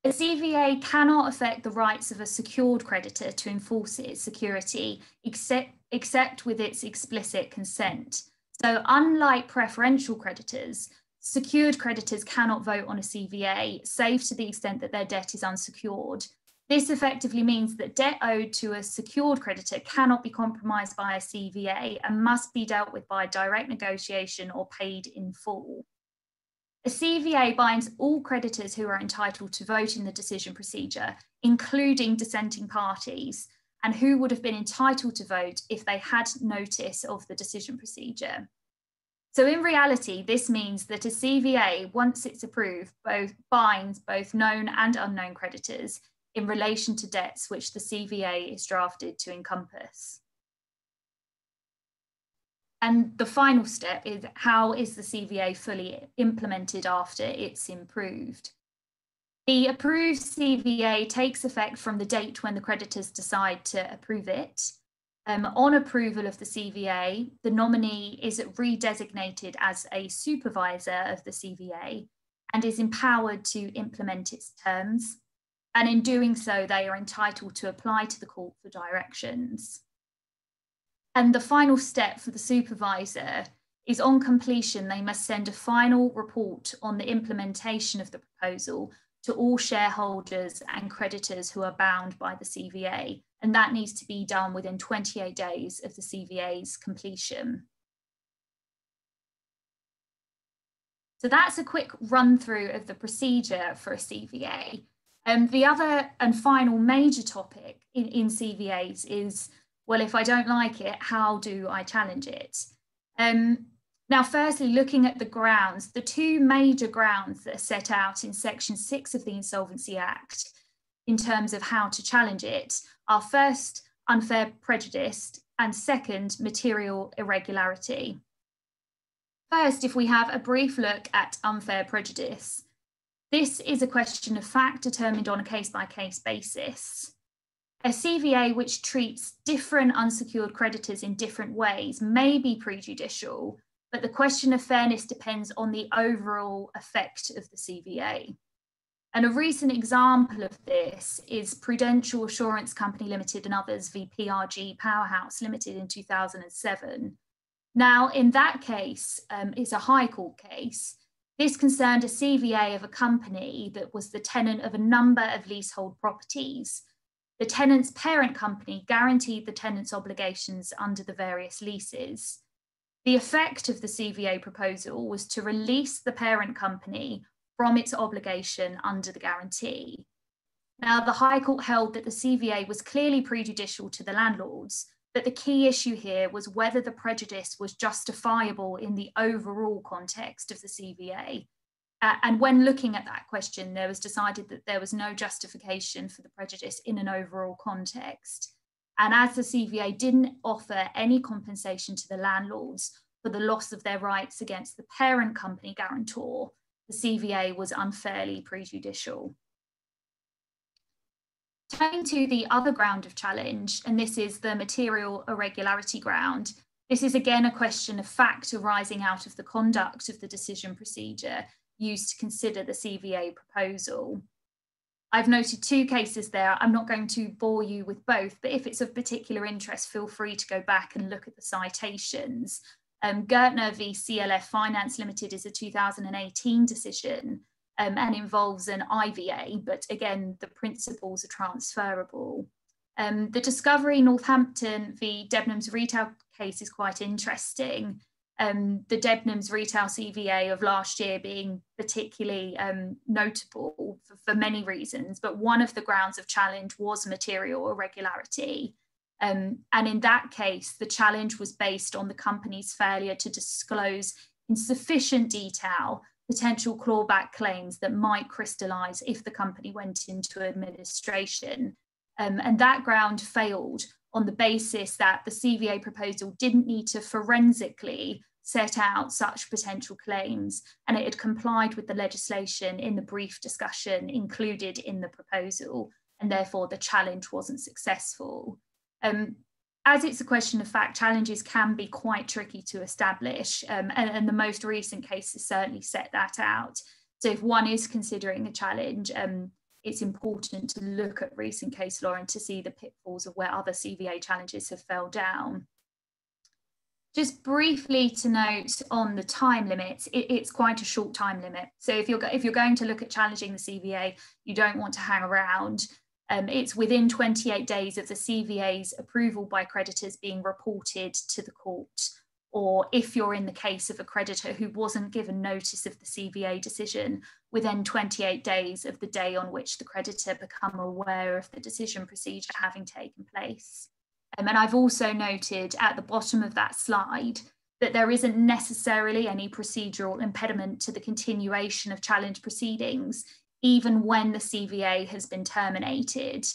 A CVA cannot affect the rights of a secured creditor to enforce its security except, except with its explicit consent. So, unlike preferential creditors, secured creditors cannot vote on a CVA, save to the extent that their debt is unsecured. This effectively means that debt owed to a secured creditor cannot be compromised by a CVA and must be dealt with by direct negotiation or paid in full. A CVA binds all creditors who are entitled to vote in the decision procedure, including dissenting parties, and who would have been entitled to vote if they had notice of the decision procedure. So in reality, this means that a CVA, once it's approved, both binds both known and unknown creditors in relation to debts which the CVA is drafted to encompass. And the final step is how is the CVA fully implemented after it's improved? The approved CVA takes effect from the date when the creditors decide to approve it. Um, on approval of the CVA, the nominee is redesignated as a supervisor of the CVA and is empowered to implement its terms. And in doing so, they are entitled to apply to the court for directions. And the final step for the supervisor is on completion, they must send a final report on the implementation of the proposal to all shareholders and creditors who are bound by the CVA. And that needs to be done within 28 days of the CVA's completion. So that's a quick run through of the procedure for a CVA. Um, the other and final major topic in, in CVAs is well, if I don't like it, how do I challenge it? Um, now, firstly, looking at the grounds, the two major grounds that are set out in Section 6 of the Insolvency Act in terms of how to challenge it are first, unfair prejudice, and second, material irregularity. First, if we have a brief look at unfair prejudice, this is a question of fact determined on a case by case basis. A CVA which treats different unsecured creditors in different ways may be prejudicial, but the question of fairness depends on the overall effect of the CVA. And a recent example of this is Prudential Assurance Company Limited and others v PRG Powerhouse Limited in 2007. Now, in that case, um, it's a High Court case. This concerned a CVA of a company that was the tenant of a number of leasehold properties the tenant's parent company guaranteed the tenant's obligations under the various leases. The effect of the CVA proposal was to release the parent company from its obligation under the guarantee. Now, the High Court held that the CVA was clearly prejudicial to the landlords, but the key issue here was whether the prejudice was justifiable in the overall context of the CVA uh, and when looking at that question, there was decided that there was no justification for the prejudice in an overall context. And as the CVA didn't offer any compensation to the landlords for the loss of their rights against the parent company guarantor, the CVA was unfairly prejudicial. Turning to the other ground of challenge, and this is the material irregularity ground, this is again a question of fact arising out of the conduct of the decision procedure used to consider the CVA proposal. I've noted two cases there. I'm not going to bore you with both, but if it's of particular interest, feel free to go back and look at the citations. Um, Gertner v CFL Finance Limited is a 2018 decision um, and involves an IVA, but again, the principles are transferable. Um, the Discovery Northampton v Debenhams retail case is quite interesting um, the Debenhams retail CVA of last year being particularly um, notable for, for, many reasons, but one of the grounds of challenge was material irregularity. Um, and in that case, the challenge was based on the company's failure to disclose in sufficient detail potential clawback claims that might crystallize if the company went into administration. Um, and that ground failed on the basis that the CVA proposal didn't need to forensically set out such potential claims and it had complied with the legislation in the brief discussion included in the proposal and therefore the challenge wasn't successful. Um, as it's a question of fact, challenges can be quite tricky to establish um, and, and, the most recent cases certainly set that out. So if one is considering a challenge, um, it's important to look at recent case law and to see the pitfalls of where other CVA challenges have fell down. Just briefly to note on the time limits, it, it's quite a short time limit. So if you're if you're going to look at challenging the CVA, you don't want to hang around. Um, it's within 28 days of the CVA's approval by creditors being reported to the court, or if you're in the case of a creditor who wasn't given notice of the CVA decision within 28 days of the day on which the creditor become aware of the decision procedure having taken place. Um, and I've also noted at the bottom of that slide that there isn't necessarily any procedural impediment to the continuation of challenge proceedings, even when the CVA has been terminated.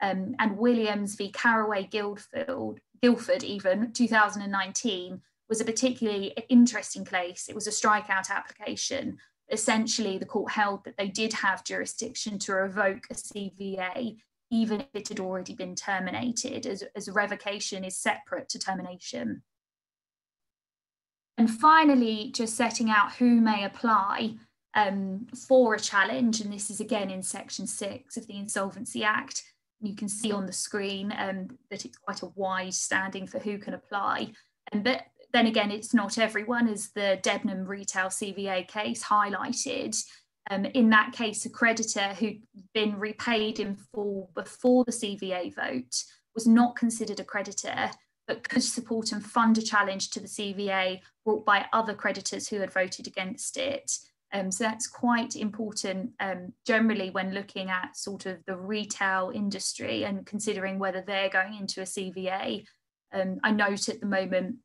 Um, and Williams v. Carraway Guildford, Guildford, even 2019, was a particularly interesting case. It was a strikeout application. Essentially, the court held that they did have jurisdiction to revoke a CVA even if it had already been terminated, as, as revocation is separate to termination. And finally, just setting out who may apply um, for a challenge, and this is again in section six of the Insolvency Act. You can see on the screen um, that it's quite a wide standing for who can apply. And but then again, it's not everyone, as the Debenham retail CVA case highlighted. Um, in that case, a creditor who'd been repaid in full before the CVA vote was not considered a creditor, but could support and fund a challenge to the CVA brought by other creditors who had voted against it. Um, so that's quite important um, generally when looking at sort of the retail industry and considering whether they're going into a CVA. Um, I note at the moment,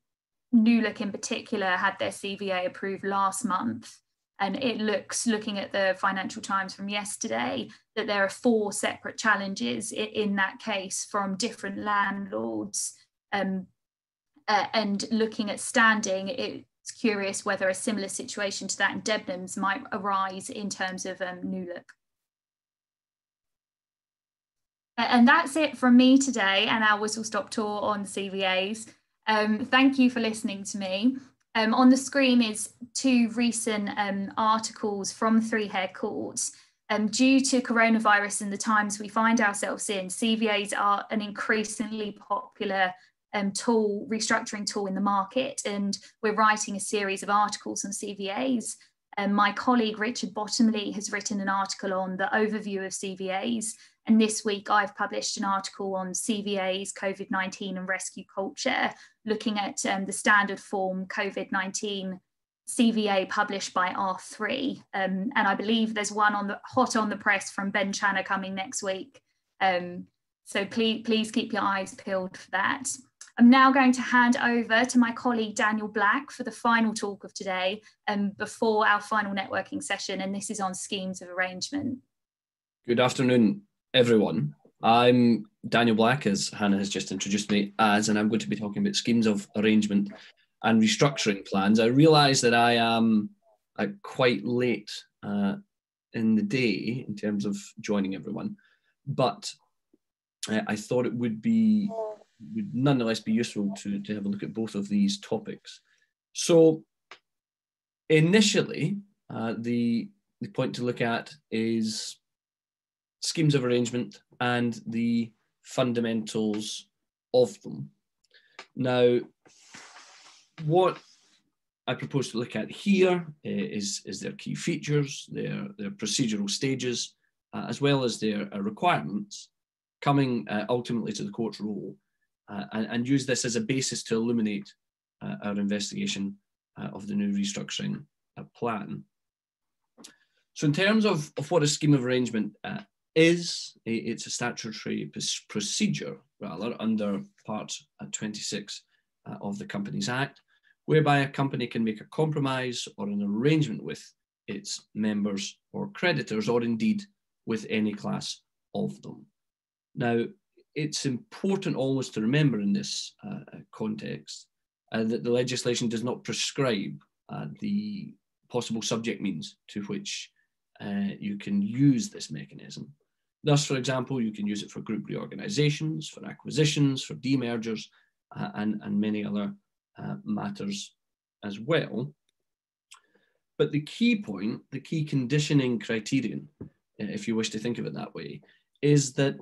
New Look in particular had their CVA approved last month and it looks, looking at the Financial Times from yesterday, that there are four separate challenges in, in that case from different landlords. Um, uh, and looking at standing, it's curious whether a similar situation to that in Debenhams might arise in terms of um, New Look. And that's it from me today and our whistle stop tour on CVAs. Um, thank you for listening to me. Um, on the screen is two recent um, articles from Three Hare Courts. Um, due to coronavirus and the times we find ourselves in, CVAs are an increasingly popular um, tool, restructuring tool in the market. And we're writing a series of articles on CVAs. Um, my colleague Richard Bottomley has written an article on the overview of CVAs. And this week I've published an article on CVAs, COVID 19 and rescue culture, looking at um, the standard form COVID 19 CVA published by R3. Um, and I believe there's one on the hot on the press from Ben Channer coming next week. Um, so please, please keep your eyes peeled for that. I'm now going to hand over to my colleague Daniel Black for the final talk of today um, before our final networking session, and this is on schemes of arrangement. Good afternoon, everyone. I'm Daniel Black, as Hannah has just introduced me as, and I'm going to be talking about schemes of arrangement and restructuring plans. I realise that I am uh, quite late uh, in the day in terms of joining everyone, but uh, I thought it would be would nonetheless be useful to, to have a look at both of these topics. So initially, uh, the, the point to look at is schemes of arrangement and the fundamentals of them. Now, what I propose to look at here uh, is, is their key features, their, their procedural stages, uh, as well as their uh, requirements, coming uh, ultimately to the court's role, uh, and, and, use this as a basis to illuminate uh, our investigation of the new restructuring plan. So in terms of, of what a scheme of arrangement is, it's a statutory procedure, rather, under Part 26 of the Companies Act, whereby a company can make a compromise or an arrangement with its members or creditors, or indeed with any class of them. Now, it's important always to remember in this uh, context uh, that the legislation does not prescribe uh, the possible subject means to which uh, you can use this mechanism. Thus, for example, you can use it for group reorganizations, for acquisitions, for demergers, uh, and, and many other uh, matters as well. But the key point, the key conditioning criterion, uh, if you wish to think of it that way, is that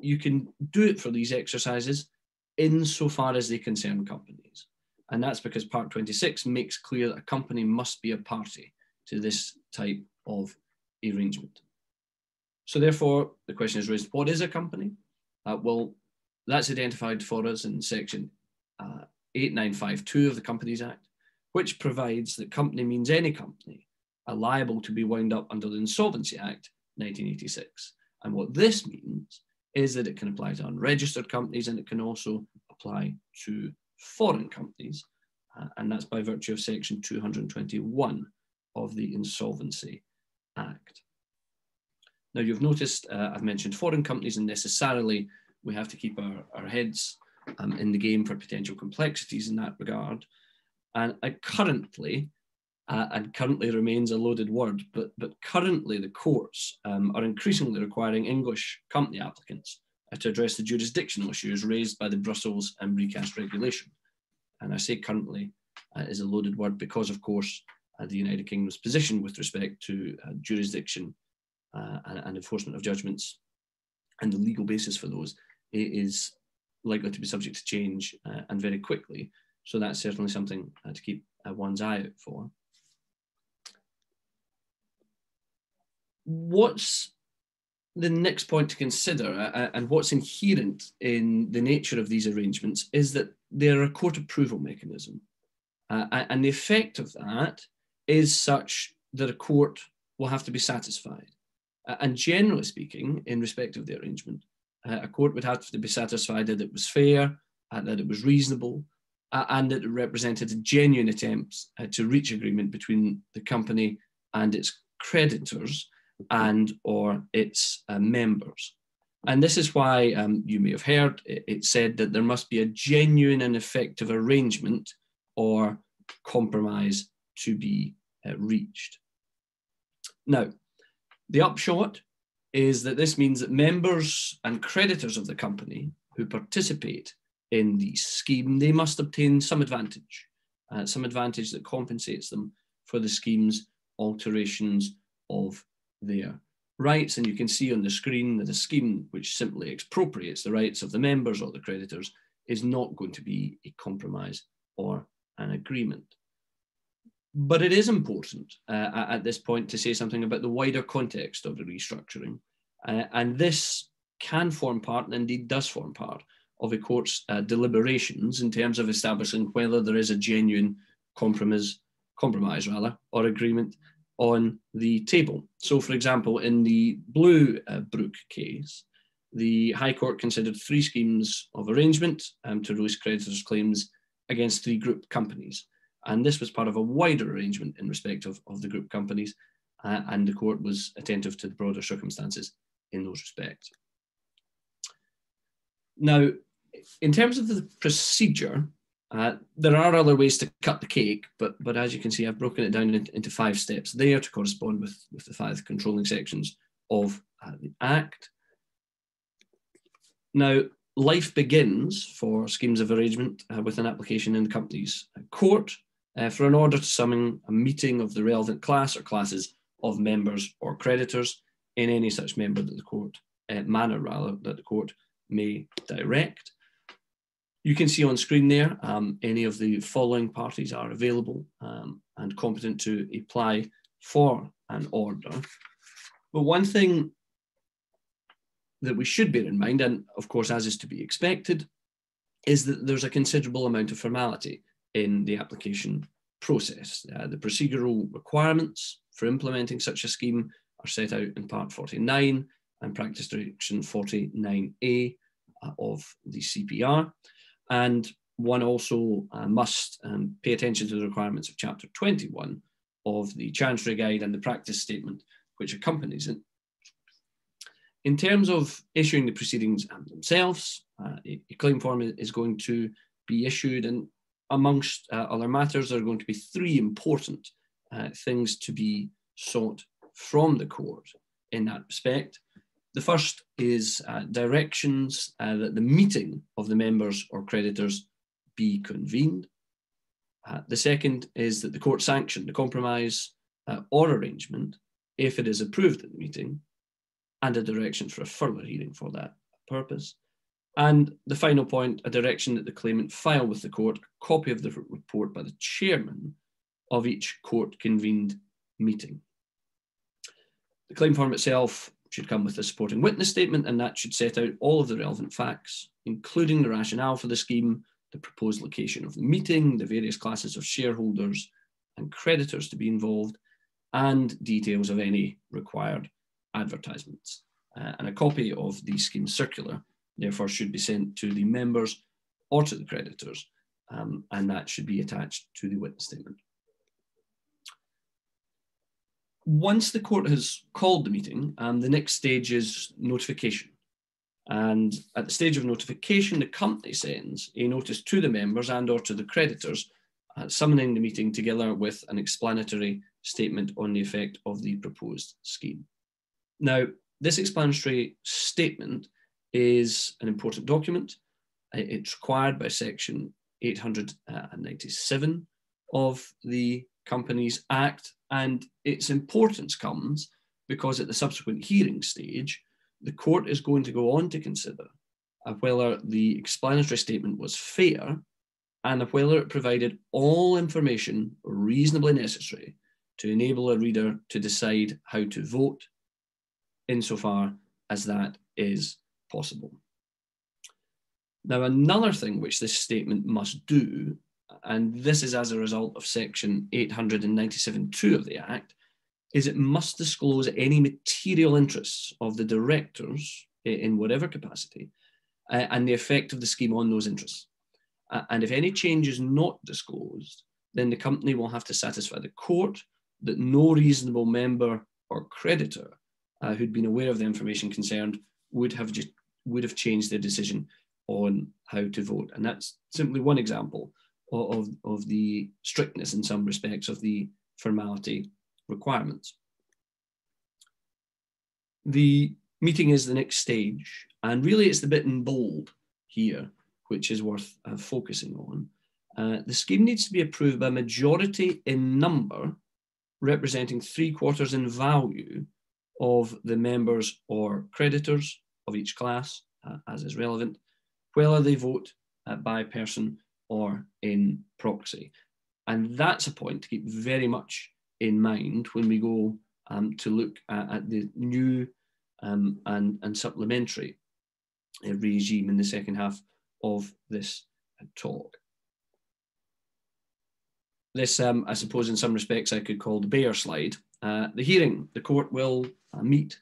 you can do it for these exercises insofar as they concern companies. And that's because Part 26 makes clear that a company must be a party to this type of arrangement. So therefore, the question is raised, what is a company? Uh, well, that's identified for us in section uh, 8952 of the Companies Act, which provides that company means any company are liable to be wound up under the Insolvency Act 1986. And what this means is that it can apply to unregistered companies and it can also apply to foreign companies. Uh, and that's by virtue of section 221 of the Insolvency Act. Now you've noticed uh, I've mentioned foreign companies and necessarily we have to keep our, our heads um, in the game for potential complexities in that regard. And uh, currently, uh, and currently remains a loaded word, but, but currently the courts um, are increasingly requiring English company applicants uh, to address the jurisdictional issues raised by the Brussels and recast regulation. And I say currently uh, is a loaded word because, of course, uh, the United Kingdom's position with respect to uh, and, and, enforcement of judgments and the legal basis for those is likely to be subject to change and very quickly. So that's certainly something to keep one's eye out for. what's the next point to consider uh, and what's inherent in the nature of these arrangements is that they're a court approval mechanism. Uh, and the effect of that is such that a court will have to be satisfied. Uh, and generally speaking, in respect of the arrangement, uh, a court would have to be satisfied that it was fair, uh, that it was reasonable, uh, and that it represented a genuine attempt to reach agreement between the company and its creditors and or its uh, members. And this is why um, you may have heard it, it, said that there must be a genuine and effective arrangement or compromise to be uh, reached. Now, the upshot is that this means that members and creditors of the company who participate in the scheme, they must obtain some advantage, uh, some advantage that compensates them for the scheme's alterations of their rights. And you can see on the screen that a scheme which simply expropriates the rights of the members or the creditors is not going to be a compromise or an agreement. But it is important uh, at this point to say something about the wider context of the restructuring. Uh, and this can form part, and indeed does form part, of a court's uh, deliberations in terms of establishing whether there is a genuine compromise, compromise rather, or agreement on the table. So, for example, in the Blue uh, Brook case, the High Court considered three schemes of arrangement um, to release creditors' claims against three group companies. And this was part of a wider arrangement in respect of, of the group companies, uh, and the court was attentive to the broader circumstances in those respects. Now, in terms of the procedure, uh, there are other ways to cut the cake, but but as you can see, I've broken it down into, into five steps there to correspond with, with the five controlling sections of uh, the Act. Now, life begins for schemes of arrangement uh, with an application in the company's court uh, for an order to summon a meeting of the relevant class or classes of members or creditors in any such member that the court, uh, manner rather, that the court may direct. You can see on screen there, um, any of the following parties are available um, and competent to apply for an order. But one thing that we should bear in mind, and of course, as is to be expected, is that there's a considerable amount of formality in the application process. Uh, the procedural requirements for implementing such a scheme are set out in Part 49 and Practice Direction 49A uh, of the CPR. And one also uh, must um, pay attention to the requirements of Chapter 21 of the Chancery Guide and the practice statement which accompanies it. In terms of issuing the proceedings themselves, uh, a, a, claim form is going to be issued, and amongst uh, other matters, there are going to be three important uh, things to be sought from the court in that respect. The first is uh, directions uh, that the meeting of the members or creditors be convened. Uh, the second is that the court sanction the compromise or arrangement if it is approved at the meeting and a direction for a further hearing for that purpose. And the final point, a direction that the claimant file with the court a copy of the report by the chairman of each court convened meeting. The claim form itself should come with a supporting witness statement, and that should set out all of the relevant facts, including the rationale for the scheme, the proposed location of the meeting, the various classes of shareholders and creditors to be involved, and details of any required advertisements. Uh, and a copy of the scheme circular, therefore, should be sent to the members or to the creditors, um, and that should be attached to the witness statement. Once the court has called the meeting, um, the next stage is notification. And at the stage of notification, the company sends a notice to the members and or to the creditors, uh, summoning the meeting together with an explanatory statement on the effect of the proposed scheme. Now, this explanatory statement is an important document. Uh, it's required by section 897 of the Companies Act, and its importance comes because at the subsequent hearing stage, the court is going to go on to consider whether the explanatory statement was fair and whether it provided all information reasonably necessary to enable a reader to decide how to vote insofar as that is possible. Now, another thing which this statement must do, and this is as a result of section 897.2 of the Act, is it must disclose any material interests of the directors in whatever capacity uh, and the effect of the scheme on those interests. Uh, and if any change is not disclosed, then the company will have to satisfy the court that no reasonable member or creditor uh, who'd been aware of the information concerned would have just would have changed their decision on how to vote. And that's simply one example of, of the strictness in some respects of the formality requirements. The meeting is the next stage, and really it's the bit in bold here, which is worth uh, focusing on. Uh, the scheme needs to be approved by majority in number representing three quarters in value of the members or creditors of each class, uh, as is relevant, whether they vote uh, by person or in proxy. And that's a point to keep very much in mind when we go um, to look at, at the new um, and, and supplementary uh, regime in the second half of this talk. This, um, I suppose, in some respects, I could call the Bayer slide. Uh, the hearing, the court will uh, meet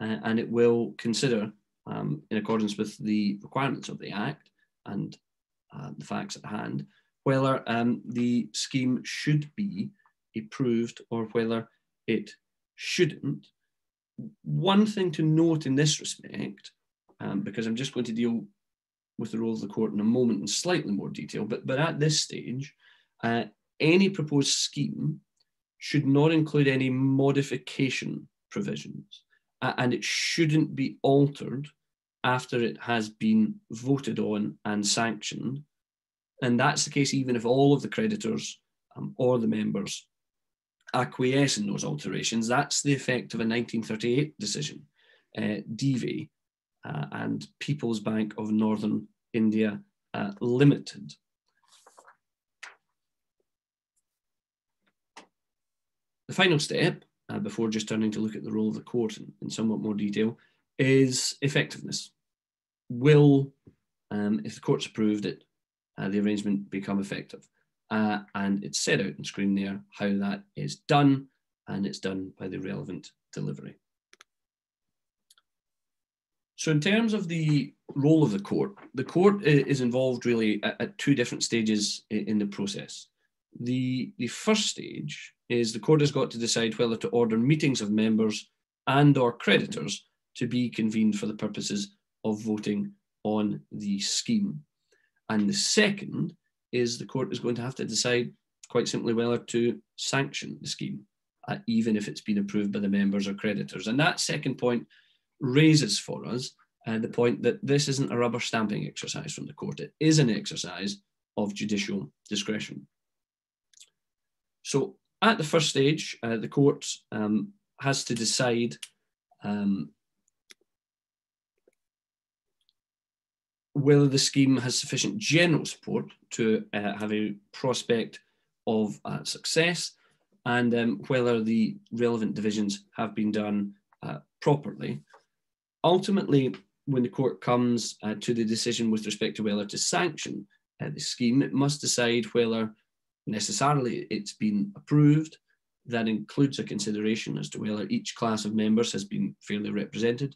uh, and it will consider, um, in accordance with the requirements of the Act and uh, the facts at hand, whether um, the scheme should be approved or whether it shouldn't. One thing to note in this respect, um, because I'm just going to deal with the role of the court in a moment in slightly more detail, but, but at this stage, uh, any proposed scheme should not include any modification provisions and it shouldn't be altered after it has been voted on and sanctioned. And that's the case even if all of the creditors um, or the members acquiesce in those alterations. That's the effect of a 1938 decision, uh, Devi uh, and People's Bank of Northern India uh, Limited. The final step, uh, before just turning to look at the role of the court in, in somewhat more detail, is effectiveness. Will, um, if the court's approved it, uh, the arrangement become effective? Uh, and it's set out in screen there how that is done, and it's done by the relevant delivery. So in terms of the role of the court, the court is involved really at, at two different stages in the process. The, the first stage is the court has got to decide whether to order meetings of members and or creditors to be convened for the purposes of voting on the scheme. And the second is the court is going to have to decide quite simply whether to sanction the scheme, uh, even if it's been approved by the members or creditors. And that second point raises for us uh, the point that this isn't a rubber stamping exercise from the court. It is an exercise of judicial discretion. So at the first stage, uh, the court um, has to decide um, whether the scheme has sufficient general support to uh, have a prospect of uh, success and um, whether the relevant divisions have been done uh, properly. Ultimately, when the court comes uh, to the decision with respect to whether to sanction uh, the scheme, it must decide whether necessarily it's been approved. That includes a consideration as to whether each class of members has been fairly represented,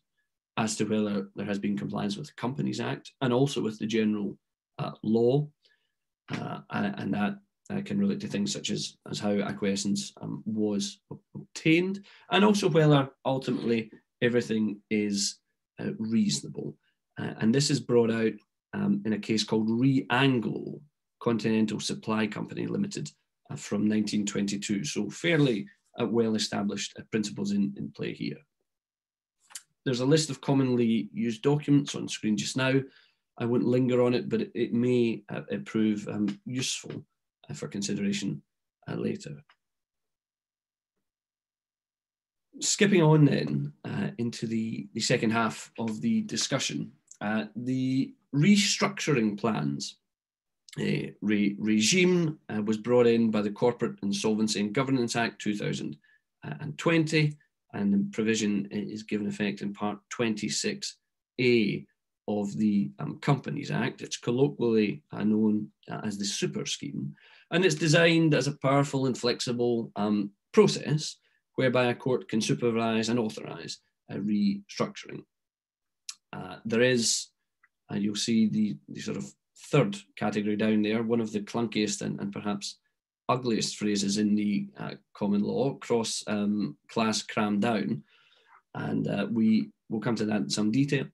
as to whether there has been compliance with the Companies Act and also with the general uh, law. Uh, and that uh, can relate to things such as, as how acquiescence um, was obtained, and also whether ultimately everything is uh, reasonable. Uh, and this is brought out um, in a case called Re Anglo Continental Supply Company Limited uh, from 1922. So fairly well established principles in, in play here. There's a list of commonly used documents on screen just now. I wouldn't linger on it, but it, it may uh, prove um, useful uh, for consideration uh, later. Skipping on then uh, into the, the second half of the discussion, uh, the restructuring plans uh, re regime was brought in by the Corporate Insolvency and Governance Act 2020 and the provision is given effect in part 26A of the um, Companies Act. It's colloquially uh, known uh, as the super scheme, and it's designed as a powerful and flexible um, process whereby a court can supervise and authorize a restructuring. Uh, there is, uh, you'll see the, the sort of third category down there, one of the clunkiest and, and perhaps ugliest phrases in the uh, common law, cross um, class cram down. And uh, we will come to that in some detail.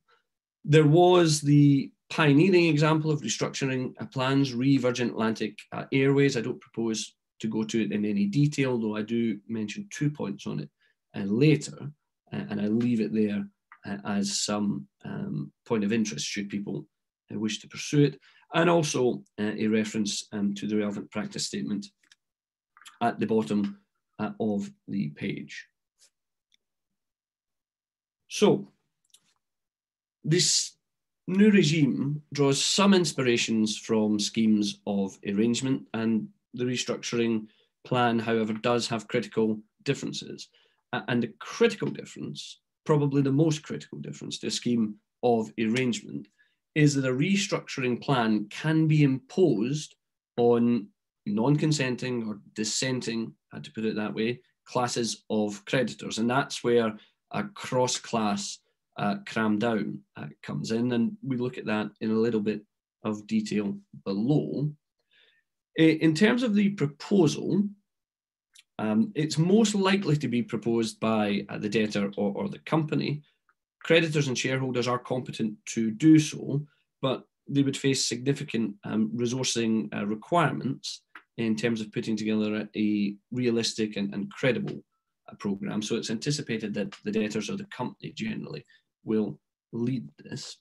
There was the pioneering example of restructuring plans, re Virgin Atlantic uh, Airways. I don't propose to go to it in any detail, though I do mention two points on it uh, later, uh, and I leave it there uh, as some um, point of interest should people wish to pursue it, and also a reference um, to the relevant practice statement at the bottom uh, of the page. So this new regime draws some inspirations from schemes of arrangement and the restructuring plan, however, does have critical differences. And the critical difference, probably the most critical difference to a scheme of arrangement, is that a restructuring plan can be imposed on non-consenting or dissenting, had to put it that way, classes of creditors. And that's where a cross-class uh, cram down uh, comes in. And we look at that in a little bit of detail below. In terms of the proposal, um, it's most likely to be proposed by uh, the debtor or, or the company. Creditors and shareholders are competent to do so, but they would face significant um, resourcing uh, requirements in terms of putting together a, a realistic and, and credible uh, program. So it's anticipated that the debtors or the company generally will, lead this.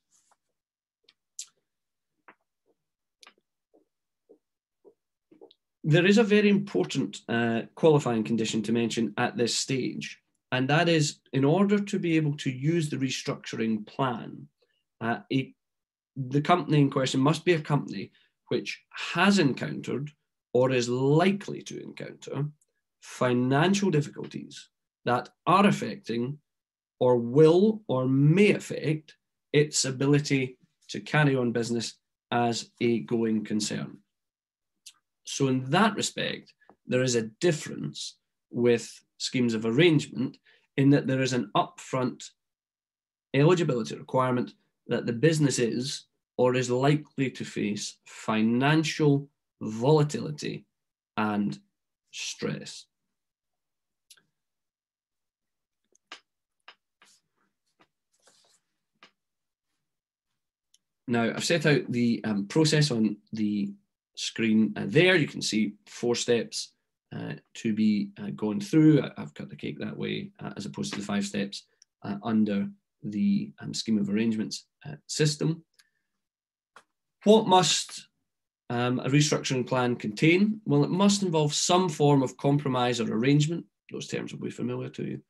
There is a very important uh, qualifying condition to mention at this stage, and that is in order to be able to use the restructuring plan, uh, a, the company in question must be a company which has encountered or is likely to encounter financial difficulties that are affecting or will or may affect its ability to carry on business as a going concern. So, in that respect, there is a difference with schemes of arrangement in that there is an upfront eligibility requirement that the business is or is likely to face financial volatility and stress. Now, I've set out the um, process on the screen uh, there. You can see four steps to be uh, going through. I, have cut the cake that way uh, as opposed to the five steps uh, under the um, scheme of arrangements uh, system. What must um, a restructuring plan contain? Well, it must involve some form of compromise or arrangement. Those terms will be familiar to you.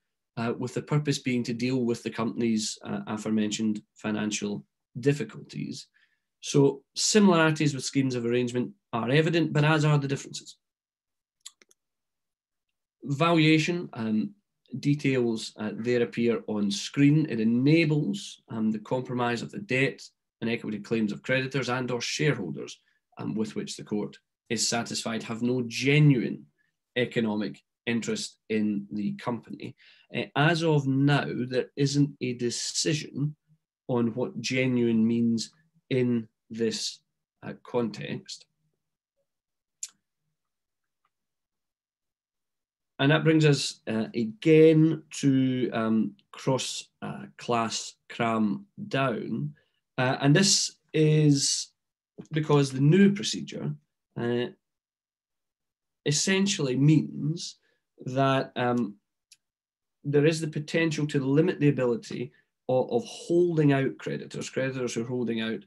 with the purpose being to deal with the company's aforementioned financial difficulties. So similarities with schemes of arrangement are evident, but as are the differences. Valuation um, details uh, there appear on screen. It enables um, the compromise of the debt and equity claims of creditors and or shareholders um, with which the court is satisfied have no genuine economic interest in the company. Uh, as of now, there isn't a decision on what genuine means in this uh, context. And that brings us uh, again to um, cross uh, class cram down. Uh, and this is because the new procedure uh, essentially means that um, there is the potential to limit the ability of, of holding out creditors, creditors who are holding out,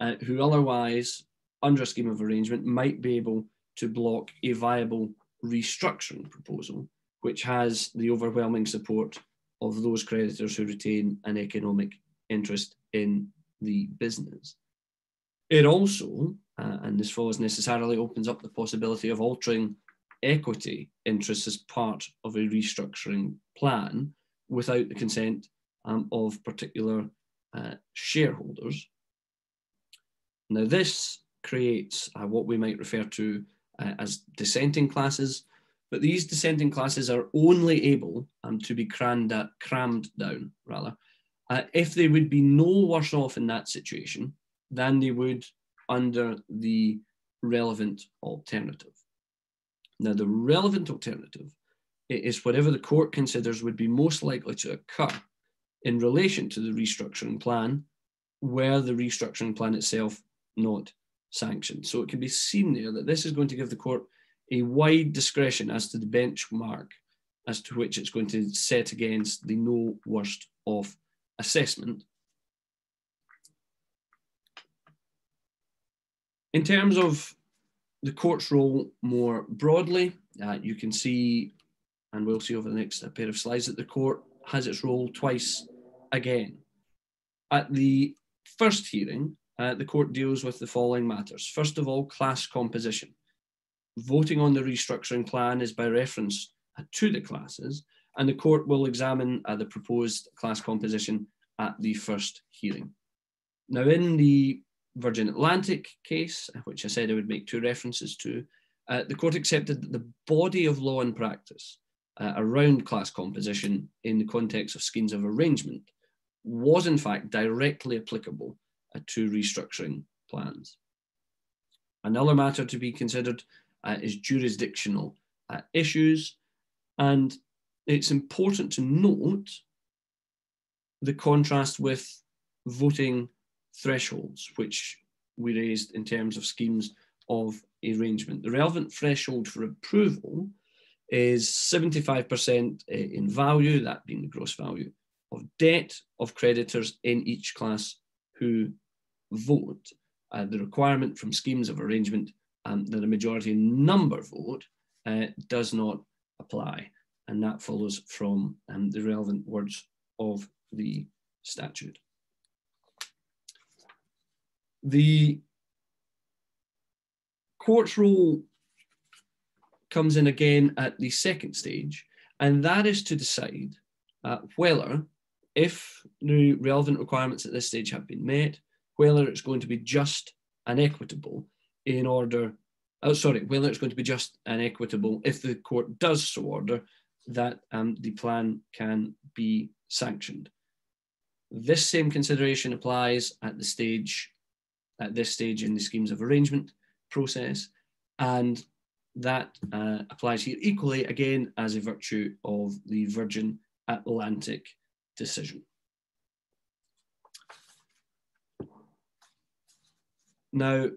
uh, who otherwise, under a scheme of arrangement, might be able to block a viable restructuring proposal, which has the overwhelming support of those creditors who retain an economic interest in the business. It also, uh, and this follows necessarily, opens up the possibility of altering equity interests as part of a restructuring plan without the consent um, of particular uh, shareholders. Now, this creates uh, what we might refer to uh, as dissenting classes, but these dissenting classes are only able um, to be crammed, uh, crammed down, rather, uh, if they would be no worse off in that situation than they would under the relevant alternative. Now, the relevant alternative is whatever the court considers would be most likely to occur in relation to the restructuring plan were the restructuring plan itself not sanctioned. So it can be seen there that this is going to give the court a wide discretion as to the benchmark as to which it's going to set against the no worst of assessment. In terms of the court's role more broadly, uh, you can see, and we'll see over the next pair of slides, that the court has its role twice again. At the first hearing, uh, the court deals with the following matters. First of all, class composition. Voting on the restructuring plan is by reference to the classes, and the court will examine uh, the proposed class composition at the first hearing. Now, in the Virgin Atlantic case, which I said I would make two references to, uh, the court accepted that the body of law and practice uh, around class composition in the context of schemes of arrangement was in fact directly applicable uh, to restructuring plans. Another matter to be considered uh, is jurisdictional uh, issues, and it's important to note the contrast with voting thresholds, which we raised in terms of schemes of arrangement. The relevant threshold for approval is 75% uh, in value, that being the gross value of debt of creditors in each class who vote. Uh, the requirement from schemes of arrangement um, that a majority number vote uh, does not apply. And that follows from um, the relevant words of the statute. The court's role comes in again at the second stage, and that is to decide uh, whether, if the relevant requirements at this stage have been met, whether it's going to be just and equitable in order, oh, sorry, whether it's going to be just and equitable if the court does so order that um, the plan can be sanctioned. This same consideration applies at the stage, at this stage in the schemes of arrangement process, and that uh, applies here equally again as a virtue of the Virgin Atlantic decision. Now,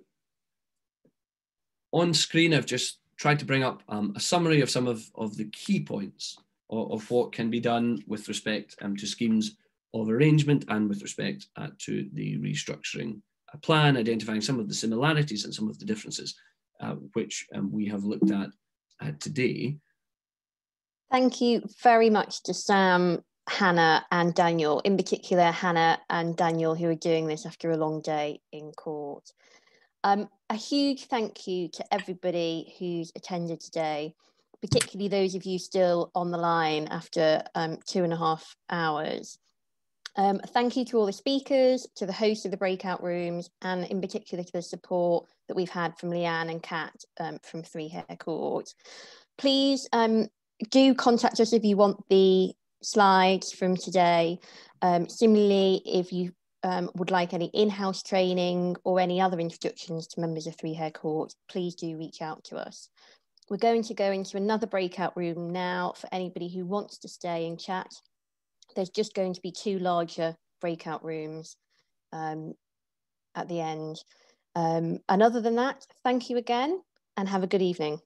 on screen, I've just tried to bring up um, a summary of some of, of the key points of, of what can be done with respect um, to schemes of arrangement and with respect uh, to the restructuring uh, plan, identifying some of the similarities and some of the differences uh, which um, we have looked at uh, today. Thank you very much to Sam, Hannah, and Daniel, in particular, Hannah and Daniel, who are doing this after a long day in court. Um, a huge thank you to everybody who's attended today, particularly those of you still on the line after um, two and a half hours. Um, thank you to all the speakers, to the hosts of the breakout rooms, and in particular to the support that we've had from Leanne and Kat um, from Three Hare Court. Please um, do contact us if you want the slides from today. Um, similarly, if you um, would like any in-house training or any other introductions to members of Three Hare Court, please do reach out to us. We're going to go into another breakout room now for anybody who wants to stay and chat there's just going to be two larger breakout rooms um, at the end. Um, and other than that, thank you again and have a good evening.